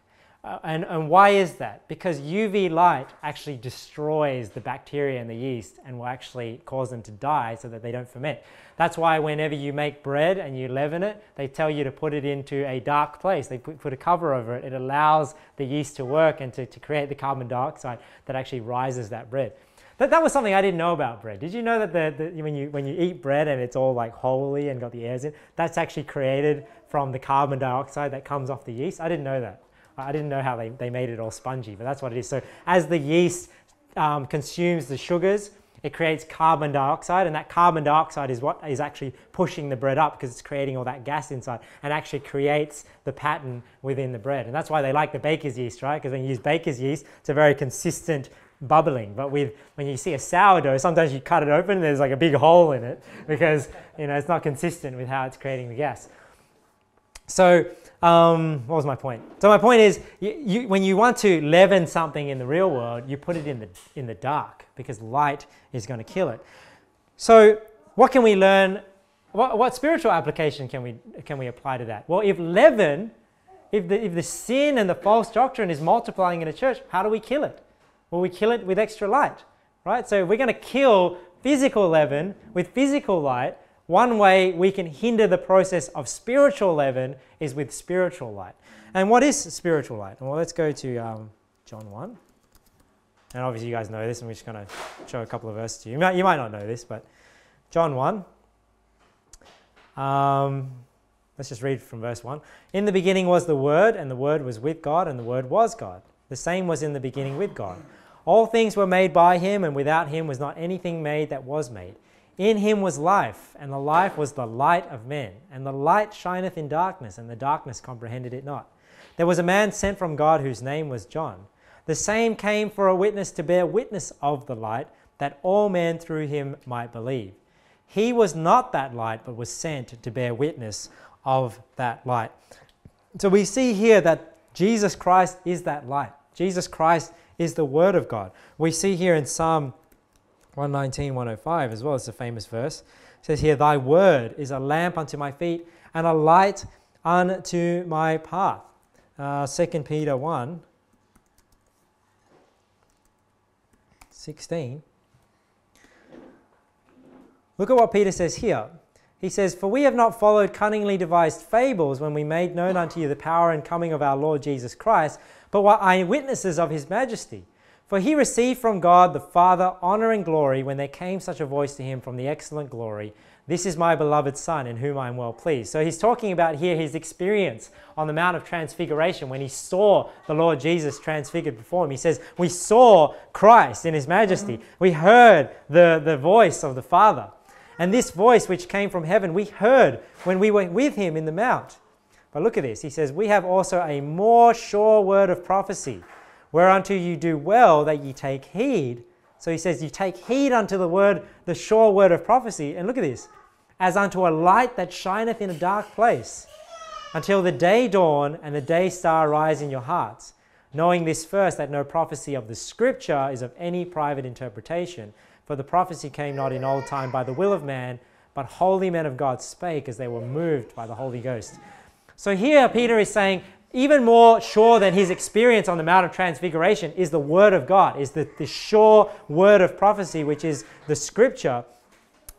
Uh, and, and why is that? Because UV light actually destroys the bacteria and the yeast and will actually cause them to die so that they don't ferment. That's why whenever you make bread and you leaven it, they tell you to put it into a dark place. They put, put a cover over it. It allows the yeast to work and to, to create the carbon dioxide that actually rises that bread. That, that was something I didn't know about bread. Did you know that the, the, when, you, when you eat bread and it's all like holey and got the airs in, that's actually created from the carbon dioxide that comes off the yeast? I didn't know that. I didn't know how they, they made it all spongy, but that's what it is. So as the yeast um, consumes the sugars, it creates carbon dioxide, and that carbon dioxide is what is actually pushing the bread up because it's creating all that gas inside and actually creates the pattern within the bread. And that's why they like the baker's yeast, right? Because when you use baker's yeast, it's a very consistent bubbling. But with when you see a sourdough, sometimes you cut it open and there's like a big hole in it because you know it's not consistent with how it's creating the gas. So um, what was my point? So my point is, you, you, when you want to leaven something in the real world, you put it in the in the dark because light is going to kill it. So what can we learn? What, what spiritual application can we can we apply to that? Well, if leaven, if the if the sin and the false doctrine is multiplying in a church, how do we kill it? Well, we kill it with extra light, right? So we're going to kill physical leaven with physical light one way we can hinder the process of spiritual leaven is with spiritual light. And what is spiritual light? Well, let's go to um, John 1. And obviously, you guys know this, and we're just going to show a couple of verses to you. You might, you might not know this, but John 1. Um, let's just read from verse 1. In the beginning was the Word, and the Word was with God, and the Word was God. The same was in the beginning with God. All things were made by him, and without him was not anything made that was made. In him was life, and the life was the light of men. And the light shineth in darkness, and the darkness comprehended it not. There was a man sent from God whose name was John. The same came for a witness to bear witness of the light, that all men through him might believe. He was not that light, but was sent to bear witness of that light. So we see here that Jesus Christ is that light. Jesus Christ is the Word of God. We see here in Psalm 119, 105 as well. It's a famous verse. It says here, Thy word is a lamp unto my feet and a light unto my path. Uh, 2 Peter 1, 16. Look at what Peter says here. He says, For we have not followed cunningly devised fables when we made known unto you the power and coming of our Lord Jesus Christ, but were eyewitnesses of his majesty. For he received from God the Father honor and glory when there came such a voice to him from the excellent glory This is my beloved Son, in whom I am well pleased. So he's talking about here his experience on the Mount of Transfiguration when he saw the Lord Jesus transfigured before him. He says, We saw Christ in his majesty, mm-hmm. we heard the, the voice of the Father. And this voice which came from heaven, we heard when we were with him in the Mount. But look at this. He says, We have also a more sure word of prophecy whereunto you do well that ye take heed. So he says, You take heed unto the word, the sure word of prophecy. And look at this as unto a light that shineth in a dark place, until the day dawn and the day star rise in your hearts. Knowing this first, that no prophecy of the scripture is of any private interpretation. For the prophecy came not in old time by the will of man, but holy men of God spake as they were moved by the Holy Ghost. So here Peter is saying even more sure than his experience on the Mount of Transfiguration is the Word of God, is the, the sure word of prophecy, which is the Scripture.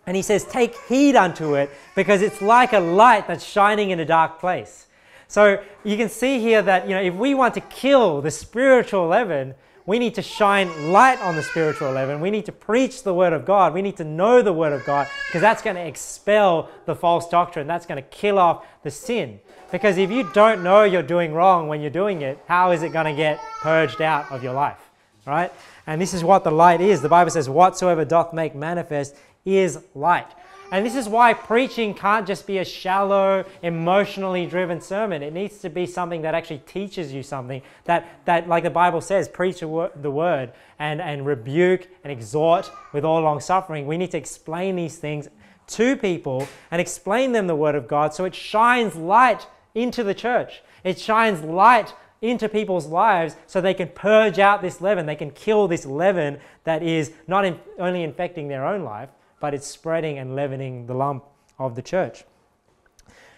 And he says, Take heed unto it because it's like a light that's shining in a dark place. So you can see here that you know if we want to kill the spiritual leaven, we need to shine light on the spiritual leaven. We need to preach the Word of God. We need to know the Word of God because that's going to expel the false doctrine. That's going to kill off the sin. Because if you don't know you're doing wrong when you're doing it, how is it going to get purged out of your life? Right? And this is what the light is. The Bible says, Whatsoever doth make manifest is light. And this is why preaching can't just be a shallow, emotionally driven sermon. It needs to be something that actually teaches you something that, that like the Bible says, preach the word and, and rebuke and exhort with all long suffering. We need to explain these things to people and explain them the word of God so it shines light into the church. It shines light into people's lives so they can purge out this leaven. They can kill this leaven that is not in, only infecting their own life, but it's spreading and leavening the lump of the church.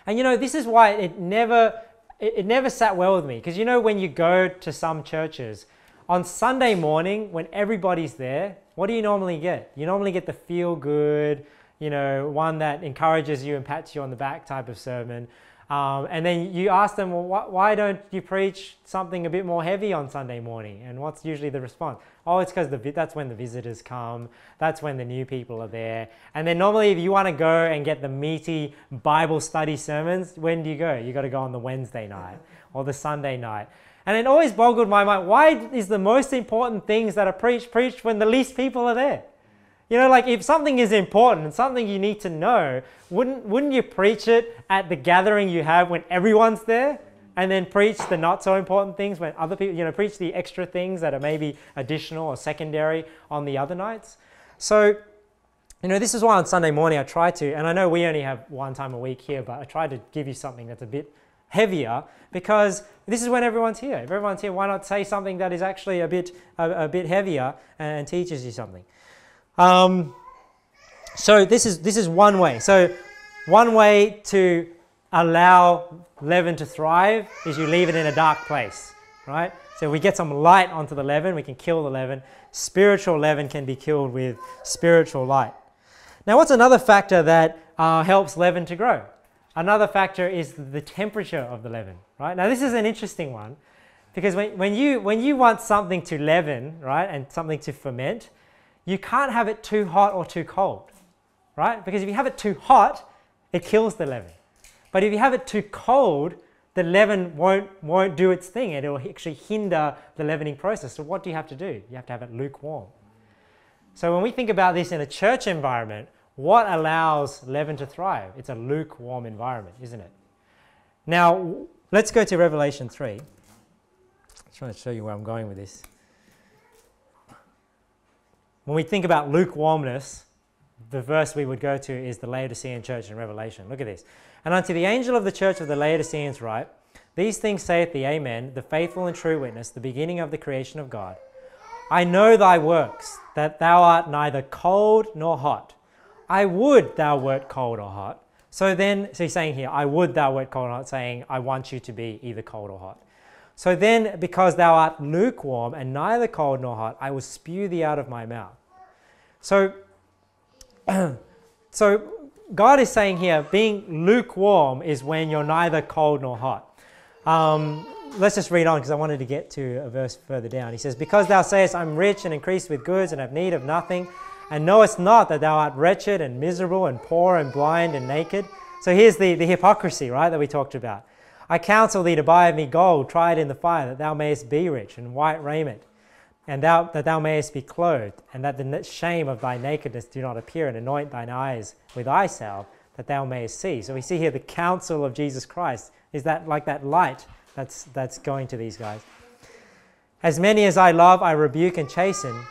And you know, this is why it never it, never sat well with me because you know when you go to some churches on Sunday morning when everybody's there, what do you normally get? You normally get the feel good, you know, one that encourages you and pats you on the back type of sermon. Um, and then you ask them, well, wh why don't you preach something a bit more heavy on Sunday morning? And what's usually the response? Oh, it's because that's when the visitors come. That's when the new people are there. And then normally, if you want to go and get the meaty Bible study sermons, when do you go? You got to go on the Wednesday night or the Sunday night. And it always boggled my mind why is the most important things that are preached preached when the least people are there? You know, like if something is important and something you need to know, wouldn't, wouldn't you preach it at the gathering you have when everyone's there? And then preach the not so important things when other people, you know, preach the extra things that are maybe additional or secondary on the other nights. So, you know, this is why on Sunday morning I try to, and I know we only have one time a week here, but I try to give you something that's a bit heavier because this is when everyone's here. If everyone's here, why not say something that is actually a bit a, a bit heavier and teaches you something? Um, so this is this is one way. So one way to allow leaven to thrive is you leave it in a dark place, right? So we get some light onto the leaven, we can kill the leaven. Spiritual leaven can be killed with spiritual light. Now, what's another factor that uh, helps leaven to grow? Another factor is the temperature of the leaven, right? Now, this is an interesting one because when, when, you, when you want something to leaven, right, and something to ferment, you can't have it too hot or too cold, right? Because if you have it too hot, it kills the leaven. But if you have it too cold, the leaven won't, won't do its thing. It will actually hinder the leavening process. So what do you have to do? You have to have it lukewarm. So when we think about this in a church environment, what allows leaven to thrive? It's a lukewarm environment, isn't it? Now, let's go to Revelation 3. I'm trying to show you where I'm going with this. When we think about lukewarmness, the verse we would go to is the Laodicean church in Revelation. Look at this. And unto the angel of the church of the Laodiceans write, These things saith the Amen, the faithful and true witness, the beginning of the creation of God. I know thy works, that thou art neither cold nor hot. I would thou wert cold or hot. So then, so he's saying here, I would thou wert cold or hot, saying, I want you to be either cold or hot. So then, because thou art lukewarm and neither cold nor hot, I will spew thee out of my mouth. So, [clears throat] so God is saying here, being lukewarm is when you're neither cold nor hot. Um, let's just read on because I wanted to get to a verse further down. He says, Because thou sayest, I'm rich and increased with goods and have need of nothing, and knowest not that thou art wretched and miserable and poor and blind and naked. So here's the, the hypocrisy, right, that we talked about. I counsel thee to buy of me gold tried in the fire, that thou mayest be rich, and white raiment, and thou, that thou mayest be clothed, and that the shame of thy nakedness do not appear, and anoint thine eyes with eye salve, that thou mayest see. So we see here the counsel of Jesus Christ is that like that light that's, that's going to these guys. As many as I love, I rebuke and chasten.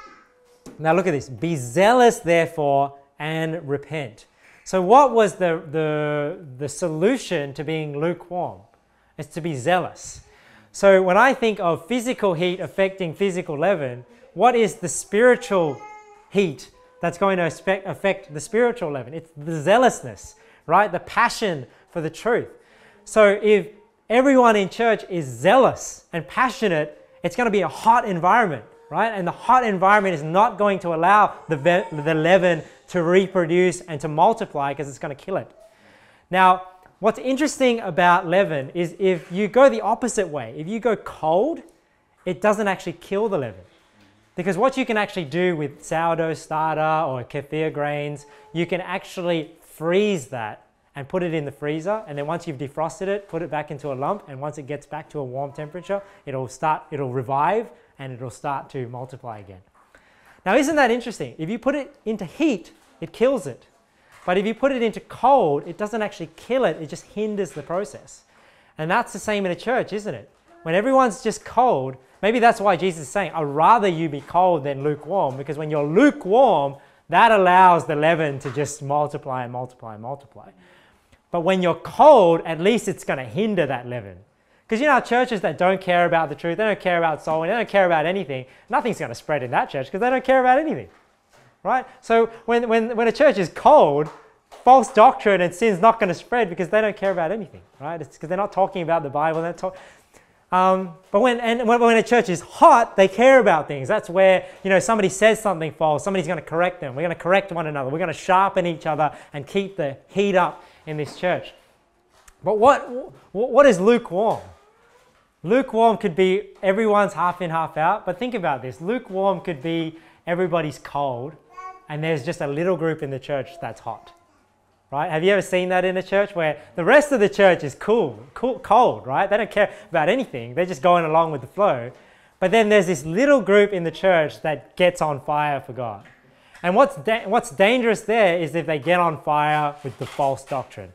Now look at this. Be zealous, therefore, and repent. So, what was the, the, the solution to being lukewarm? It's to be zealous. So, when I think of physical heat affecting physical leaven, what is the spiritual heat that's going to affect, affect the spiritual leaven? It's the zealousness, right? The passion for the truth. So, if everyone in church is zealous and passionate, it's going to be a hot environment, right? And the hot environment is not going to allow the, the leaven to reproduce and to multiply because it's going to kill it. Now, what's interesting about leaven is if you go the opposite way, if you go cold, it doesn't actually kill the leaven. Because what you can actually do with sourdough starter or kefir grains, you can actually freeze that and put it in the freezer. And then once you've defrosted it, put it back into a lump. And once it gets back to a warm temperature, it'll start, it'll revive and it'll start to multiply again. Now, isn't that interesting? If you put it into heat, it kills it. But if you put it into cold, it doesn't actually kill it, it just hinders the process. And that's the same in a church, isn't it? When everyone's just cold, maybe that's why Jesus is saying, I'd rather you be cold than lukewarm, because when you're lukewarm, that allows the leaven to just multiply and multiply and multiply. But when you're cold, at least it's going to hinder that leaven. Because you know, churches that don't care about the truth, they don't care about soul, they don't care about anything, nothing's going to spread in that church because they don't care about anything. Right? So when, when, when a church is cold, false doctrine and sin's not going to spread because they don't care about anything. Right? It's because they're not talking about the Bible. They're talk- um, but when, and when, when a church is hot, they care about things. That's where, you know, somebody says something false, somebody's going to correct them. We're going to correct one another. We're going to sharpen each other and keep the heat up in this church. But what, what is lukewarm? Lukewarm could be everyone's half in, half out. But think about this lukewarm could be everybody's cold, and there's just a little group in the church that's hot. right? Have you ever seen that in a church where the rest of the church is cool, cool, cold, right? They don't care about anything. They're just going along with the flow. But then there's this little group in the church that gets on fire for God. And what's, da- what's dangerous there is if they get on fire with the false doctrine.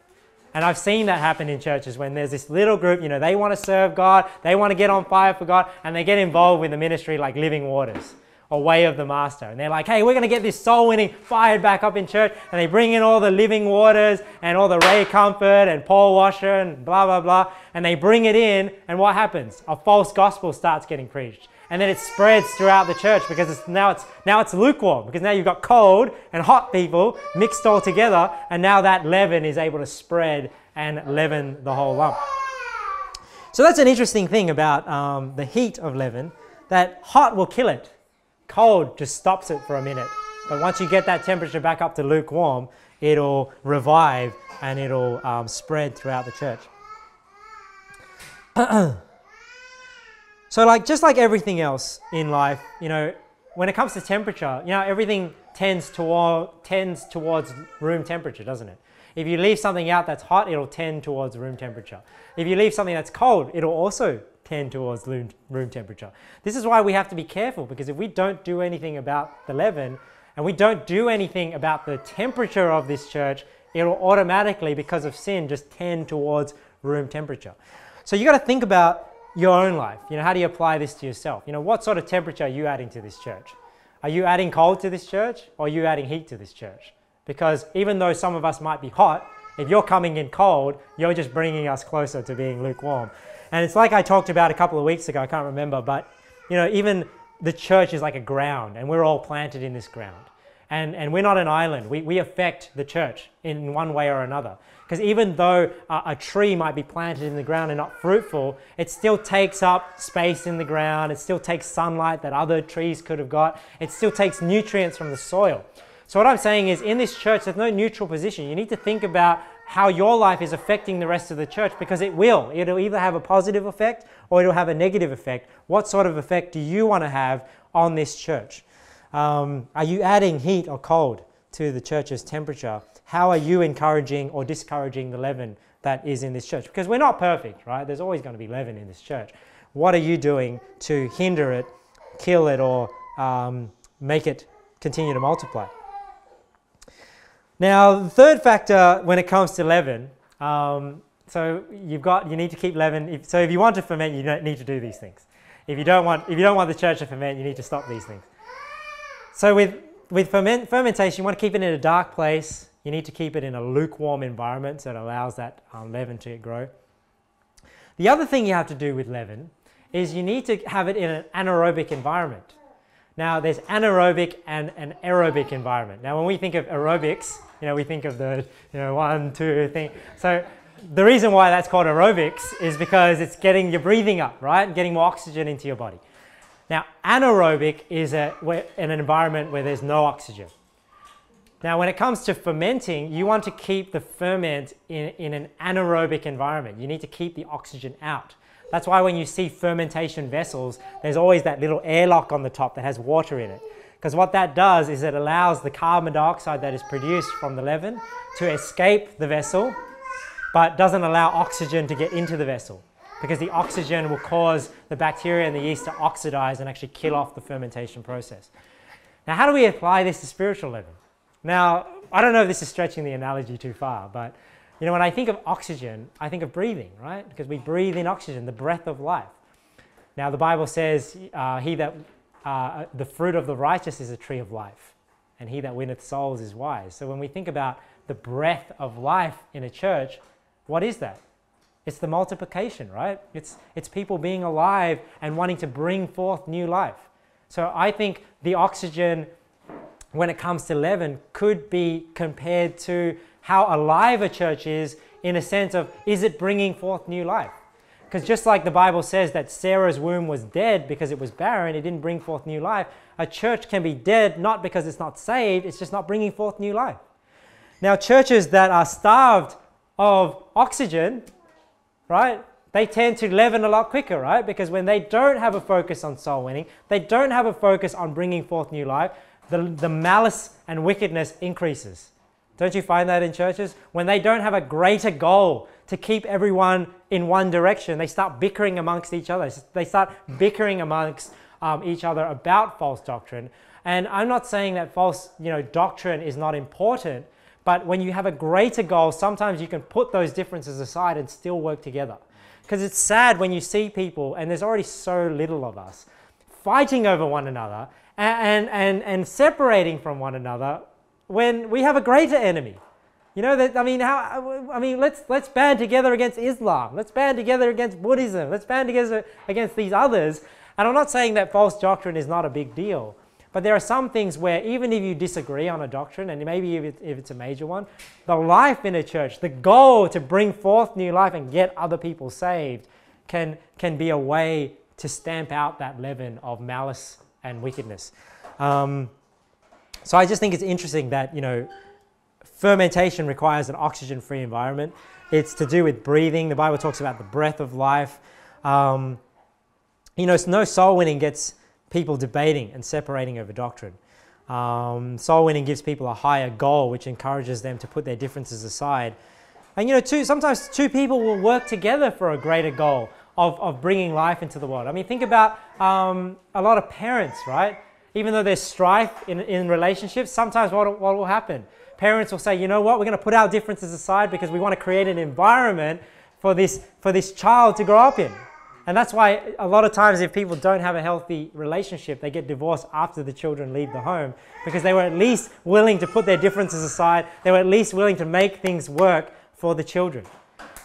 And I've seen that happen in churches when there's this little group, you know, they want to serve God, they want to get on fire for God, and they get involved with the ministry like Living Waters or Way of the Master. And they're like, hey, we're going to get this soul winning fired back up in church. And they bring in all the Living Waters and all the Ray Comfort and Paul Washer and blah, blah, blah. And they bring it in, and what happens? A false gospel starts getting preached and then it spreads throughout the church because it's, now it's now it's lukewarm because now you've got cold and hot people mixed all together and now that leaven is able to spread and leaven the whole lump so that's an interesting thing about um, the heat of leaven that hot will kill it cold just stops it for a minute but once you get that temperature back up to lukewarm it'll revive and it'll um, spread throughout the church [clears throat] So, like, just like everything else in life, you know, when it comes to temperature, you know, everything tends toward tends towards room temperature, doesn't it? If you leave something out that's hot, it'll tend towards room temperature. If you leave something that's cold, it'll also tend towards room, temperature. This is why we have to be careful because if we don't do anything about the leaven and we don't do anything about the temperature of this church, it'll automatically, because of sin, just tend towards room temperature. So you got to think about your own life. You know, how do you apply this to yourself? You know, what sort of temperature are you adding to this church? Are you adding cold to this church or are you adding heat to this church? Because even though some of us might be hot, if you're coming in cold, you're just bringing us closer to being lukewarm. And it's like I talked about a couple of weeks ago, I can't remember, but you know, even the church is like a ground and we're all planted in this ground. And, and we're not an island. We, we affect the church in one way or another. Because even though a, a, tree might be planted in the ground and not fruitful, it still takes up space in the ground. It still takes sunlight that other trees could have got. It still takes nutrients from the soil. So, what I'm saying is, in this church, there's no neutral position. You need to think about how your life is affecting the rest of the church because it will. It'll either have a positive effect or it'll have a negative effect. What sort of effect do you want to have on this church? Um, are you adding heat or cold to the church's temperature? How are you encouraging or discouraging the leaven that is in this church? Because we're not perfect, right? There's always going to be leaven in this church. What are you doing to hinder it, kill it, or um, make it continue to multiply? Now, the third factor when it comes to leaven, um, so you've got you need to keep leaven. If, so if you want to ferment, you need to do these things. If you don't want if you don't want the church to ferment, you need to stop these things. So with, with ferment, fermentation, you want to keep it in a dark place. You need to keep it in a lukewarm environment so it allows that um, leaven to grow. The other thing you have to do with leaven is you need to have it in an anaerobic environment. Now, there's anaerobic and an aerobic environment. Now, when we think of aerobics, you know, we think of the, you know, one, two thing. So the reason why that's called aerobics is because it's getting your breathing up, right? Getting more oxygen into your body. Now, anaerobic is a, an environment where there's no oxygen. Now, when it comes to fermenting, you want to keep the ferment in, in an anaerobic environment. You need to keep the oxygen out. That's why when you see fermentation vessels, there's always that little airlock on the top that has water in it. Because what that does is it allows the carbon dioxide that is produced from the leaven to escape the vessel, but doesn't allow oxygen to get into the vessel because the oxygen will cause the bacteria and the yeast to oxidize and actually kill off the fermentation process. Now, how do we apply this to spiritual leaven? Now, I don't know if this is stretching the analogy too far, but you know, when I think of oxygen, I think of breathing, right? Because we breathe in oxygen, the breath of life. Now, the Bible says, uh, "He that uh, the fruit of the righteous is a tree of life, and he that winneth souls is wise." So, when we think about the breath of life in a church, what is that? It's the multiplication, right? It's, it's people being alive and wanting to bring forth new life. So I think the oxygen, when it comes to leaven, could be compared to how alive a church is in a sense of is it bringing forth new life? Because just like the Bible says that Sarah's womb was dead because it was barren, it didn't bring forth new life, a church can be dead not because it's not saved, it's just not bringing forth new life. Now, churches that are starved of oxygen right? They tend to leaven a lot quicker, right? Because when they don't have a focus on soul winning, they don't have a focus on bringing forth new life, the, the malice and wickedness increases, Don't you find that in churches? When they don't have a greater goal to keep everyone in one direction, they start bickering amongst each other. They start bickering amongst um, each other about false doctrine. And I'm not saying that false you know, doctrine is not important, but when you have a greater goal, sometimes you can put those differences aside and still work together. Because it's sad when you see people, and there's already so little of us, fighting over one another and, and, and separating from one another when we have a greater enemy. You know that I mean how I mean let's let's band together against Islam. Let's band together against Buddhism. Let's band together against these others. And I'm not saying that false doctrine is not a big deal. But there are some things where even if you disagree on a doctrine, and maybe if, it, if it's a major one, the life in a church, the goal to bring forth new life and get other people saved, can, can be a way to stamp out that leaven of malice and wickedness. Um, so I just think it's interesting that, you know, fermentation requires an oxygen-free environment. It's to do with breathing. The Bible talks about the breath of life. Um, you know, no soul winning gets people debating and separating over doctrine. Um, soul winning gives people a higher goal, which encourages them to put their differences aside. And you know, two, sometimes two people will work together for a greater goal of, of bringing life into the world. I mean, think about um, a lot of parents, right? Even though there's strife in, in relationships, sometimes what, what will happen? Parents will say, you know what, we're going to put our differences aside because we want to create an environment for this, for this child to grow up in. And that's why a lot of times if people don't have a healthy relationship, they get divorced after the children leave the home because they were at least willing to put their differences aside. They were at least willing to make things work for the children.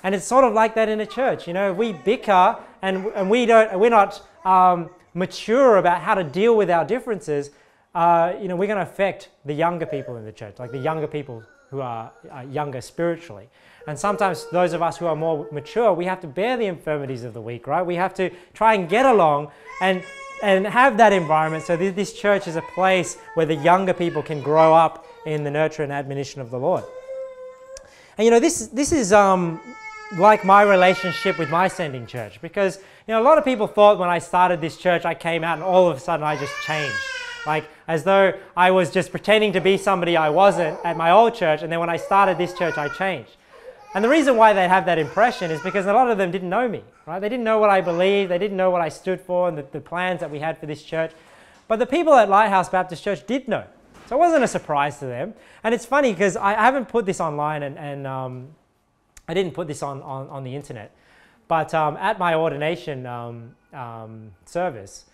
And it's sort of like that in a church. You know, we bicker and, and we don't, we're not um, mature about how to deal with our differences. Uh, you know, we're going to affect the younger people in the church, like the younger people who are uh, younger spiritually. And sometimes those of us who are more mature, we have to bear the infirmities of the weak, right? We have to try and get along and, and have that environment so that this church is a place where the younger people can grow up in the nurture and admonition of the Lord. And you know, this, this is um, like my relationship with my sending church because you know, a lot of people thought when I started this church, I came out and all of a sudden I just changed. Like as though I was just pretending to be somebody I wasn't at my old church, and then when I started this church, I changed. And the reason why they have that impression is because a lot of them didn't know me, right? They didn't know what I believed, they didn't know what I stood for and the, the plans that we had for this church. But the people at Lighthouse Baptist Church did know. So it wasn't a surprise to them. And it's funny because I, haven't put this online and, and um, I didn't put this on, on, on the internet. But um, at my ordination um, um service,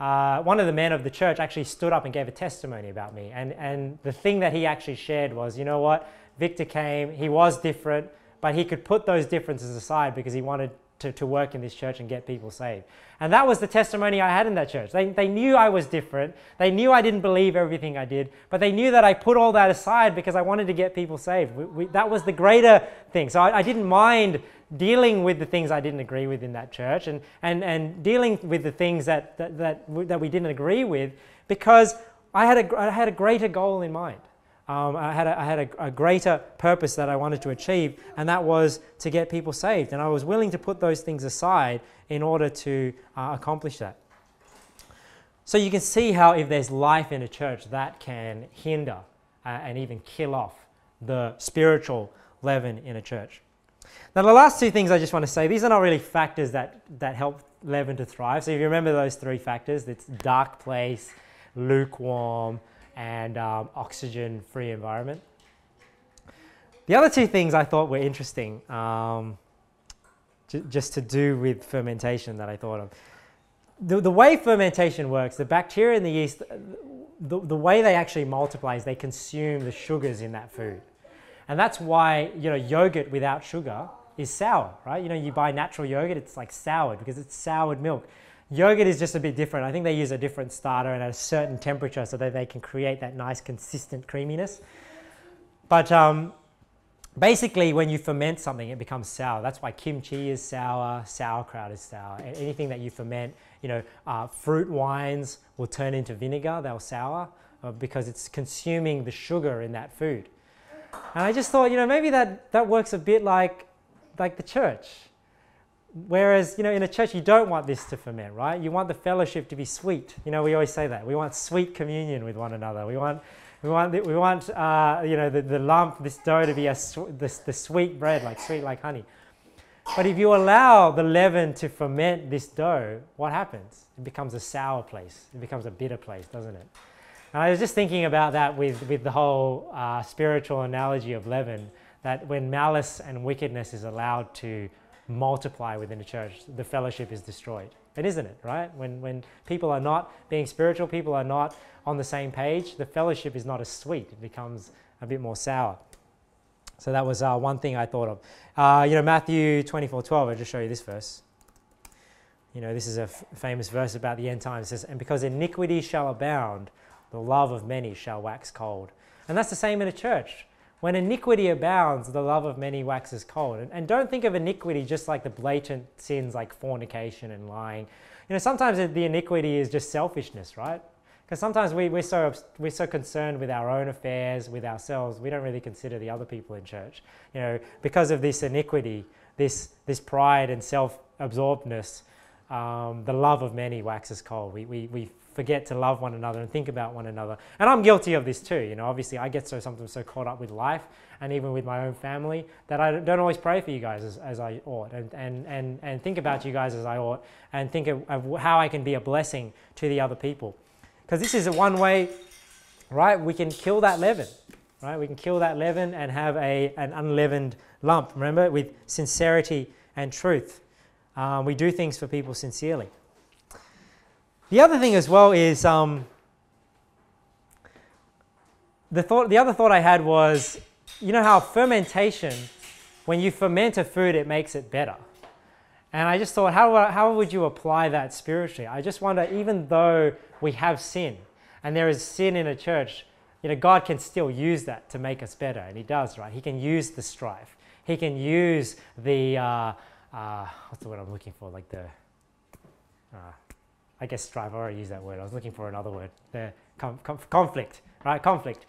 uh, one of the men of the church actually stood up and gave a testimony about me. And, and the thing that he actually shared was, you know what? Victor came, he was different, but he could put those differences aside because he wanted to, to work in this church and get people saved. And that was the testimony I had in that church. They, they knew I was different. They knew I didn't believe everything I did, but they knew that I put all that aside because I wanted to get people saved. We, we, that was the greater thing. So I, I didn't mind dealing with the things I didn't agree with in that church and, and, and dealing with the things that, that, that, that we didn't agree with because I had, a, I had a greater goal in mind. Um, I had, a, I had a, a, greater purpose that I wanted to achieve, and that was to get people saved. And I was willing to put those things aside in order to uh, accomplish that. So you can see how, if there's life in a church, that can hinder uh, and even kill off the spiritual leaven in a church. Now, the last two things I just want to say, these are not really factors that, that help leaven to thrive. So if you remember those three factors, it's dark place, lukewarm, and um, oxygen-free environment. The other two things I thought were interesting, um, just to do with fermentation that I thought of. The, the way fermentation works, the bacteria in the yeast, the, the way they actually multiply is they consume the sugars in that food. And that's why, you know, yogurt without sugar is sour, right? You know, you buy natural yogurt, it's like soured because it's soured milk. Yogurt is just a bit different. I think they use a different starter and at a certain temperature so that they can create that nice consistent creaminess. But um, basically when you ferment something, it becomes sour. That's why kimchi is sour, sauerkraut is sour. Anything that you ferment, you know, uh, fruit wines will turn into vinegar, they'll sour uh, because it's consuming the sugar in that food. And I just thought, you know, maybe that, that works a bit like, like the church. Whereas, you know, in a church, you don't want this to ferment, right? You want the fellowship to be sweet. You know, we always say that. We want sweet communion with one another. We want, We want, we want uh, you know, the, the lump, this dough to be a sw- the, the sweet bread, like sweet like honey. But if you allow the leaven to ferment this dough, what happens? It becomes a sour place. It becomes a bitter place, doesn't it? And I was just thinking about that with, with the whole uh, spiritual analogy of leaven, that when malice and wickedness is allowed to multiply within the church, the fellowship is destroyed. And isn't it, right? When, when people are not being spiritual, people are not on the same page, the fellowship is not as sweet. It becomes a bit more sour. So that was uh, one thing I thought of. Uh, you know, Matthew 24 12, I'll just show you this verse. You know, this is a famous verse about the end times. It says, And because iniquity shall abound, the love of many shall wax cold. And that's the same in a church. When iniquity abounds, the love of many waxes cold. And, and don't think of iniquity just like the blatant sins like fornication and lying. You know, sometimes the iniquity is just selfishness, right? Because sometimes we, we're, so, we're so concerned with our own affairs, with ourselves, we don't really consider the other people in church. You know, because of this iniquity, this, this pride and self absorbedness, um, the love of many waxes cold. We, we, we forget to love one another and think about one another. And I'm guilty of this too. You know, obviously, I get so sometimes so caught up with life and even with my own family that I don't always pray for you guys as, as I ought and, and, and, and think about you guys as I ought and think of, of how I can be a blessing to the other people. Because this is a one way, right? We can kill that leaven, right? We can kill that leaven and have a, an unleavened lump, remember, with sincerity and truth. Um, we do things for people sincerely. The other thing as well is um, the thought. The other thought I had was, you know how fermentation, when you ferment a food, it makes it better. And I just thought, how, how would you apply that spiritually? I just wonder, even though we have sin and there is sin in a church, you know, God can still use that to make us better. And He does, right? He can use the strife. He can use the, uh, uh, what's the word I'm looking for? Like the, uh, I guess strife, I already used that word. I was looking for another word. The com- com- conflict, right? Conflict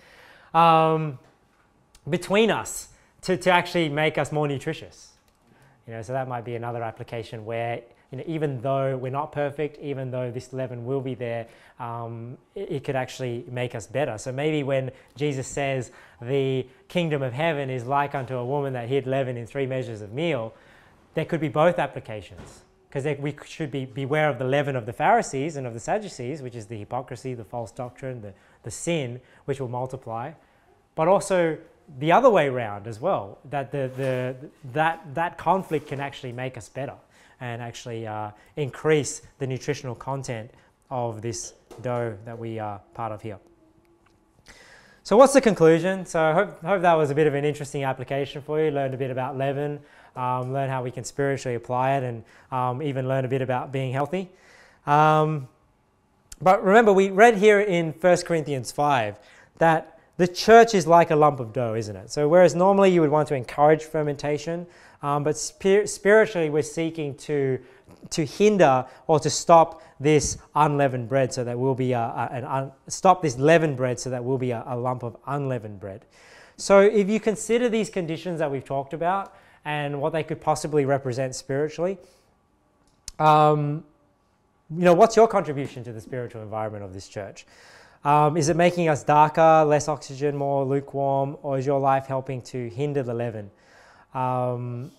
um, between us to, to actually make us more nutritious. You know, so that might be another application where you know, even though we're not perfect, even though this leaven will be there, um, it, it, could actually make us better. So maybe when Jesus says the kingdom of heaven is like unto a woman that hid leaven in three measures of meal, there could be both applications. Because we should be beware of the leaven of the Pharisees and of the Sadducees, which is the hypocrisy, the false doctrine, the, the sin, which will multiply. But also the other way around as well, that, the, the, that, that conflict can actually make us better and actually uh, increase the nutritional content of this dough that we are part of here. So, what's the conclusion? So, I hope, hope that was a bit of an interesting application for you. Learned a bit about leaven, um, learn how we can spiritually apply it, and um, even learn a bit about being healthy. Um, but remember, we read here in 1 Corinthians 5 that the church is like a lump of dough, isn't it? So, whereas normally you would want to encourage fermentation, um, but spir- spiritually we're seeking to, to hinder or to stop this unleavened bread so that we'll be a, a, an un- stop this leavened bread so that we'll be a, a lump of unleavened bread. So, if you consider these conditions that we've talked about and what they could possibly represent spiritually, um, you know, what's your contribution to the spiritual environment of this church? Um, is it making us darker, less oxygen, more lukewarm, or is your life helping to hinder the leaven um,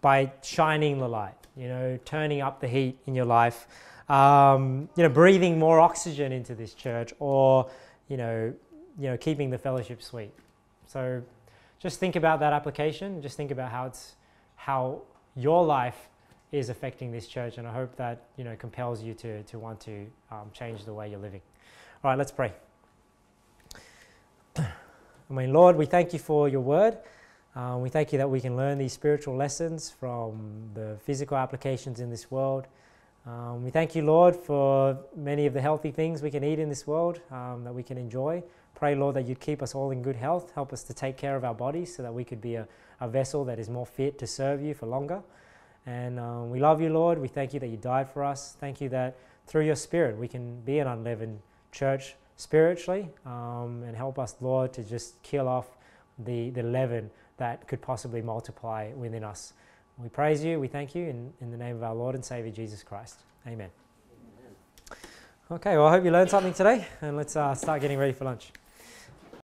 by shining the light? You know, turning up the heat in your life, um, you know, breathing more oxygen into this church, or you know, you know, keeping the fellowship sweet. So, just think about that application. Just think about how it's how your life is affecting this church, and I hope that you know compels you to to want to um, change the way you're living. All right, let's pray. [clears throat] I mean, Lord, we thank you for your word. Um, we thank you that we can learn these spiritual lessons from the physical applications in this world. Um, we thank you, Lord, for many of the healthy things we can eat in this world um, that we can enjoy. Pray, Lord, that you'd keep us all in good health. Help us to take care of our bodies so that we could be a, a vessel that is more fit to serve you for longer. And um, we love you, Lord. We thank you that you died for us. Thank you that through your Spirit we can be an unleavened church spiritually um, and help us, Lord, to just kill off the, the leaven that could possibly multiply within us. We praise you, we thank you in, in the name of our Lord and Savior Jesus Christ. Amen. Okay, well, I hope you learned something today, and let's uh, start getting ready for lunch.